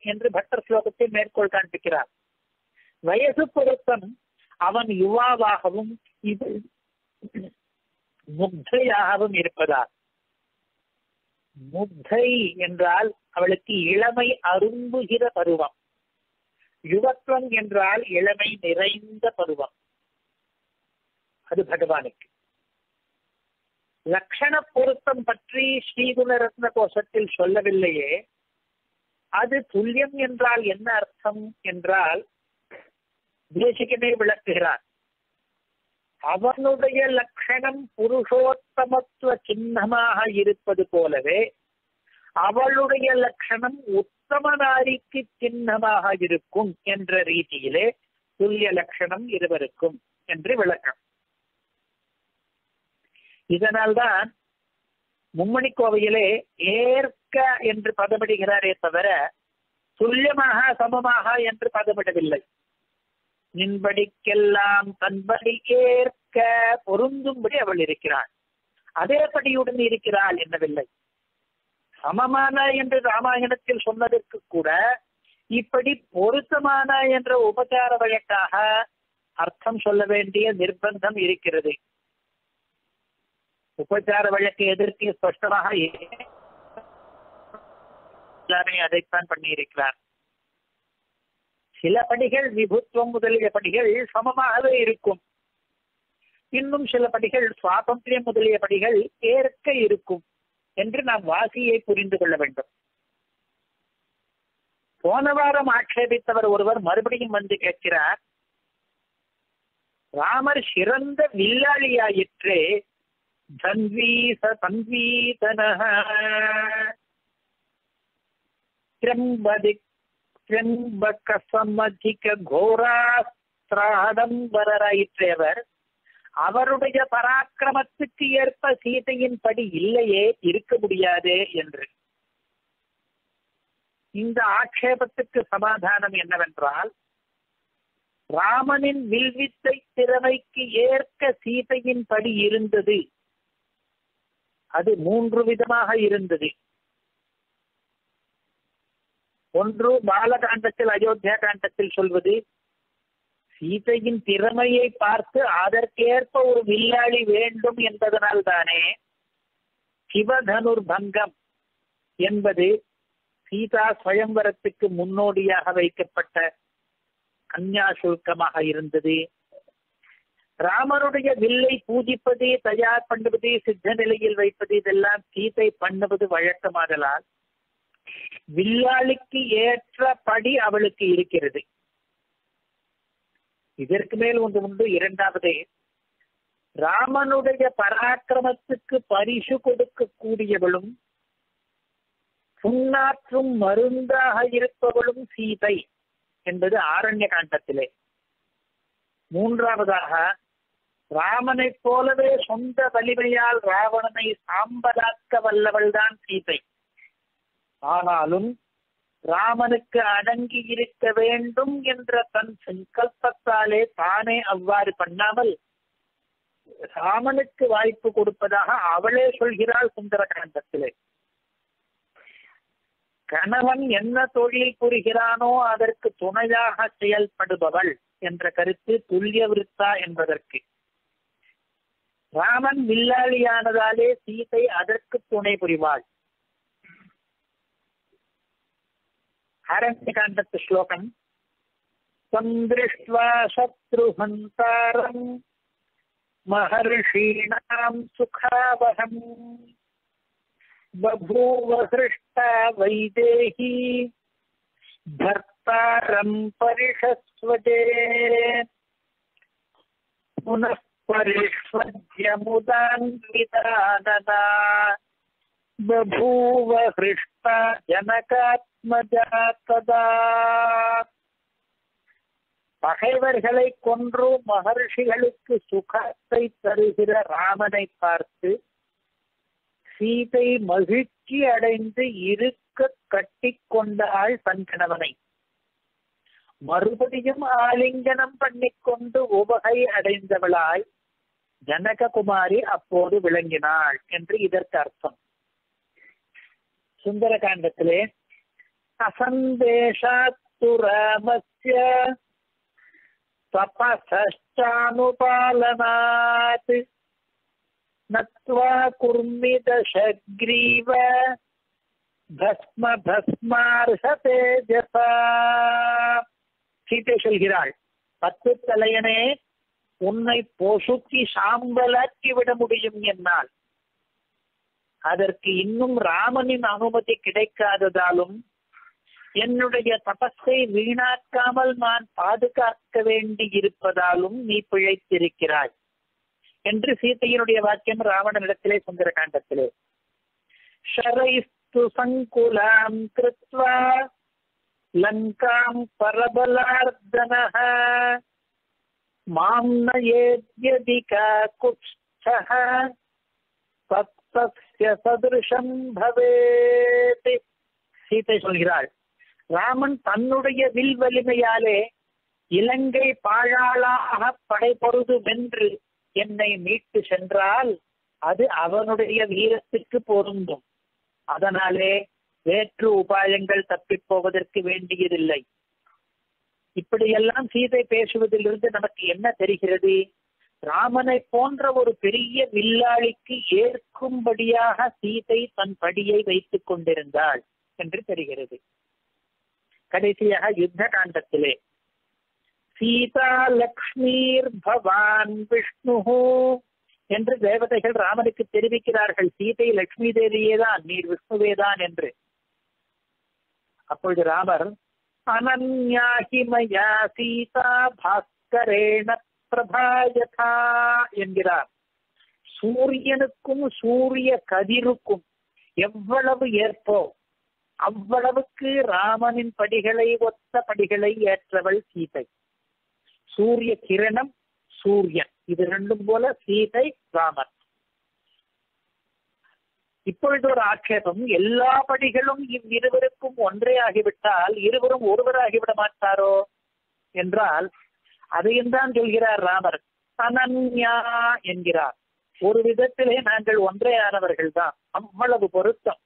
என்று பட்டர் ஸ்லோகத்தை மேற்கோள் காண்பிக்கிறார். வயசு பொருத்தம் அவன் யுவாவாகவும் இது முக்தையாகவும் இருப்பதால். முக்தை என்றால் அவளுக்கு இளமை அரும்புகிற பருவம். யுவத்துவம் என்றால் இளமை நிறைந்த பருவம். அது பகவானுக்கு. லக்ஷண பொருத்தம் பற்றி ஸ்ரீகுணரத்ன கோஷத்தில் சொல்லவில்லையே. அது துல்லியம் என்றால் என்ன அர்த்தம் என்றால் தேசிகமே விளக்குகிறார் அவனுடைய லட்சணம் புருஷோத்தமத்துவ சின்னமாக இருப்பது போலவே அவளுடைய லட்சணம் உத்தம நாரிக்கு சின்னமாக இருக்கும் என்ற ரீதியிலே துல்லிய லட்சணம் இருவருக்கும் என்று விளக்கம் இதனால்தான் மும்மணி கோவையிலே ஏற்க என்று பதமிடுகிறாரே தவிர துல்லியமாக சமமாக என்று பதமிடவில்லை நின்படிக்கெல்லாம் தன்படி ஏற்க பொருந்தும்படி அவள் இருக்கிறாள். அதேபடியுடன் இருக்கிறாள் என்னவில்லை. சமமான என்று ராமாயணத்தில் சொன்னதற்கு கூட இப்படி பொருத்தமான என்ற உபச்சார வழக்காக அர்த்தம் சொல்ல வேண்டிய நிர்பந்தம் இருக்கிறது. உபச்சார வழக்கு எதிர்த்து ஸ்பஷ்டமாக எல்லாமே அதைத்தான் பண்ணியிருக்கிறார். சில படிகள் விபுத்துவம் முதலிய படிகள் சமமாகவே இருக்கும். இன்னும் சில படிகள் சுவாதந்திரியம் முதலிய படிகள் ஏற்க இருக்கும் என்று நாம் வாசியை புரிந்து கொள்ள வேண்டும். போன வாரம் ஆட்சேபித்தவர் ஒருவர் மறுபடியும் வந்து கேட்கிறார் ராமர் சிறந்த வில்லாளியாயிற்றே தன்வீச தன்வீதன திரம்பதி திரம்பக சமதிக கோராஸ்திராடம்பரராயிற்றவர் அவருடைய பராக்கிரமத்துக்கு ஏற்ப சீதையின் படி இல்லையே இருக்க முடியாதே என்று. இந்த ஆட்சேபத்துக்கு சமாதானம் என்னவென்றால் ராமனின் வில்வித்தை திறமைக்கு ஏற்க சீதையின் படி இருந்தது. அது மூன்று விதமாக இருந்தது. ஒன்று பாலகாண்டத்தில் அயோத்தியா காண்டத்தில் சொல்வது சீதையின் திறமையை பார்த்து அதற்கேற்ப ஒரு வில்லாளி வேண்டும் என்பதனால் தானே சிவதனுர் பங்கம் என்பது சீதா சுயம்பரத்துக்கு முன்னோடியாக வைக்கப்பட்ட கன்யா சுல்கமாக இருந்தது. ராமருடைய வில்லை பூஜிப்பது தயார் பண்ணுவது சித்த நிலையில் வைப்பது இதெல்லாம் சீதை பண்ணுவது வழக்கமாதலால் வில்லாளிக்கு ஏற்ற படி அவளுக்கு இருக்கிறது. இதற்கு மேல் ஒன்று உண்டு. இரண்டாவது ராமனுடைய பராக்கிரமத்துக்கு பரிசு கொடுக்கக்கூடியவளும் புண்ணாற்றும் மருந்தாக இருப்பவளும் சீதை என்பது ஆரண்ய காண்டத்திலே. மூன்றாவதாக ராமனைப் போலவே சொந்த வலிமையால் ராவணனை சாம்பலாக்க வல்லவள்தான் சீதை. ஆனாலும் ராமனுக்கு அடங்கி இருக்க வேண்டும் என்ற தன் சங்கல்பத்தாலே தானே அவ்வாறு பண்ணாமல் ராமனுக்கு வாய்ப்பு கொடுப்பதாக அவளே சொல்கிறாள் சுந்தரகாண்டத்திலே கணவன் என்ன தொழில் புரிகிறானோ அதற்கு துணையாக செயல்படுபவள் என்ற கருத்து துல்லிய விருத்தா என்பதற்கு. ராமன் வில்லாளியானதாலே சீதை அதற்கு துணை புரிவாள். आरण्यकाण्डस्य श्लोकम् तं दृष्ट्वा शत्रुहन्तारम् महर्षीणाम् सुखावहम्। बभूव हृष्टा वैदेही परिषस्वजे। पुनः परिष्वद्य मुदान्वितानदा बभूव हृष्टा जनकात्मजा तदा பகைவர்களை கொன்று மகர்ஷிகளுக்கு சுகத்தை தருகிற ராமனை பார்த்து சீதை மகிழ்ச்சி அடைந்து இருக்க கட்டி கொண்டாள் தன் கணவனை மறுபடியும் ஆலிங்கனம் பண்ணிக்கொண்டு உபகை அடைந்தவளாய் ஜனககுமாரி அப்போது விளங்கினாள் என்று இதற்கு அர்த்தம் சுந்தரகாண்டத்திலே அசந்தேஷாத்து ராமஸ்ய तपसश्चानुपालनात् नत्वा कुर्मिदशग्रीव பஸ்ம பஸ்மார்ஹதே ஜசா சீதை சொல்கிறாள் பத்து தலையனே உன்னை பொசுக்கி சாம்பலாக்கி விட முடியும் என்னால் அதற்கு இன்னும் ராமனின் அனுமதி கிடைக்காததாலும் என்னுடைய தபஸை வீணாக்காமல் நான் பாதுகாக்க வேண்டி இருப்பதாலும் நீ பிழைத்திருக்கிறாய். என்று சீதையினுடைய வாக்கியம் ராவணனிடத்திலே சுந்தர காண்டத்திலே ஷரைஸ்து சங்குலாம் கிருத்வா லங்காம் பரபலார்தனः மாம் நயேத்யதிகா குஷ்டः தஸ்ய சதுருஷம் பவேத் சீதை சொல்கிறாள். ராமன் தன்னுடைய வில் வலிமையாலே இலங்கை பாழாளாக படைபொருது வென்று என்னை மீட்டு சென்றால் அது அவனுடைய வீரத்துக்கு பொருந்தும். அதனாலே வேற்று உபாயங்கள் தப்பிப் போவதற்கு வேண்டியதில்லை. இப்படியெல்லாம் சீதை பேசுவதிலிருந்து நமக்கு என்ன தெரிகிறது? ராமனை போன்ற ஒரு பெரிய வில்லாளிக்கு ஏற்கும்படியாக சீதை தன் படியை வைத்துக் கொண்டிருந்தாள் என்று தெரிகிறது. கடைசியாக யுத்த காண்டத்திலே சீதா லக்ஷ்மீர் பவான் விஷ்ணு என்று தேவதைகள் ராமனுக்கு தெரிவிக்கிறார்கள். சீதை லக்ஷ்மி தேவியே தான் நீர் விஷ்ணுவேதான் என்று. அப்பொழுது ராமர் அனன்யாகிமயா சீதா பாஸ்கரேண பிரபாயதா என்கிறார். சூரியனுக்கும் சூரிய கதிருக்கும் எவ்வளவு ஏற்போ அவ்வளவுக்கு ராமனின் படிகளை ஒத்த படிகளை ஏற்றவள் சீதை. சூரிய கிரணம் சூரியன். இது ரெண்டும் போல சீதை ராமன். இப்பொழுது ஒரு ஆட்சேபம். எல்லா படிகளும் இவ்விருவருக்கும் ஒன்றே ஆகிவிட்டால் இருவரும் ஒருவராகிவிட மாட்டாரோ? என்றால் அதையும் தான் சொல்கிறார் ராமர். சனன்யா என்கிறார். ஒரு விதத்திலே நாங்கள் ஒன்றே ஆனவர்கள் தான் அவ்வளவு பொருத்தம்.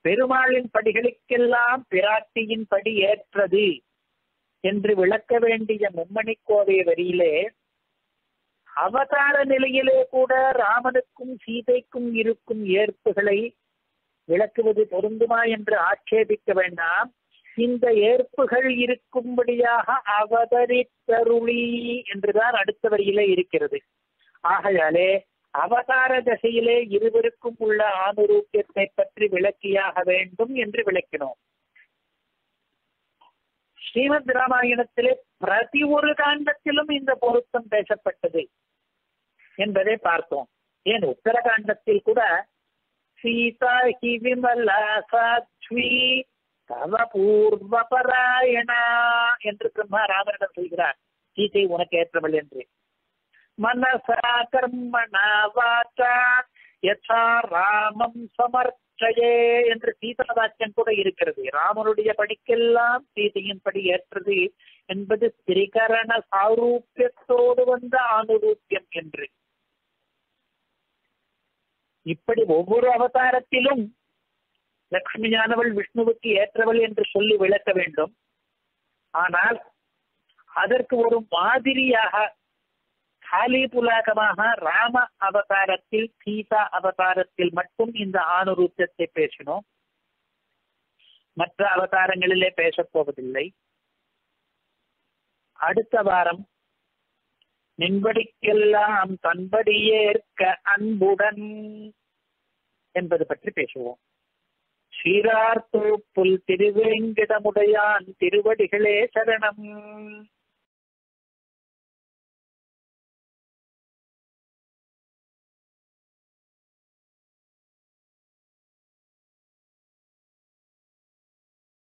பெருமாளின் படிகளுக்கெல்லாம் பிராட்டியின் படி ஏற்றது என்று விளக்க வேண்டிய மும்மணி கோவை வரியிலே அவதார நிலையிலே கூட ராமனுக்கும் சீதைக்கும் இருக்கும் ஏற்புகளை விளக்குவது பொருந்துமா என்று ஆட்சேபிக்க வேண்டாம். இந்த ஏற்புகள் இருக்கும்படியாக அவதரித்தருளி என்றுதான் அடுத்த வரியிலே இருக்கிறது. ஆகையாலே அவதார தசையிலே இருவருக்கும் உள்ள ஆணுரூக்கியத்தை பற்றி விளக்கியாக வேண்டும் என்று விளக்கினோம். ஸ்ரீமத் ராமாயணத்திலே பிரதி ஒரு காண்டத்திலும் இந்த பொருத்தம் பேசப்பட்டது என்பதை பார்த்தோம். ஏன் உத்தரகாண்டத்தில் கூட சீதா ஹி விமலா சாத்வி தவபூர்வபராயணா என்று பிரம்மா ராமனிடம் சொல்கிறார். சீதை உனக்கு ஏற்றவள் என்று. மனசா கர்மணா வாச்சா யசா ராமம் சமர்ச்சயே என்று சீதா வாக்கியம் கூட இருக்கிறது. ராமனுடைய படிக்கெல்லாம் சீதையின் படி ஏற்றது என்பது திரிகரண சாரூபியத்தோடு வந்த ஆணுரூபியம் என்று. இப்படி ஒவ்வொரு அவதாரத்திலும் லக்ஷ்மியானவள் விஷ்ணுவுக்கு ஏற்றவள் என்று சொல்லி விளக்க வேண்டும். ஆனால் அதற்கு ஒரு மாதிரியாக காலி புலாகமாக ராம அவதாரத்தில் சீதா அவதாரத்தில் மட்டும் இந்த ஆணுரூபத்தை பேசினோம். மற்ற அவதாரங்களிலே பேசப் போவதில்லை. அடுத்த வாரம் நின்படிக்கெல்லாம் தன்படியேற்க அன்புடன் என்பது பற்றி பேசுவோம். சீரார் தூப்புல் திருவேங்கிடமுடையான் திருவடிகளே சரணம்.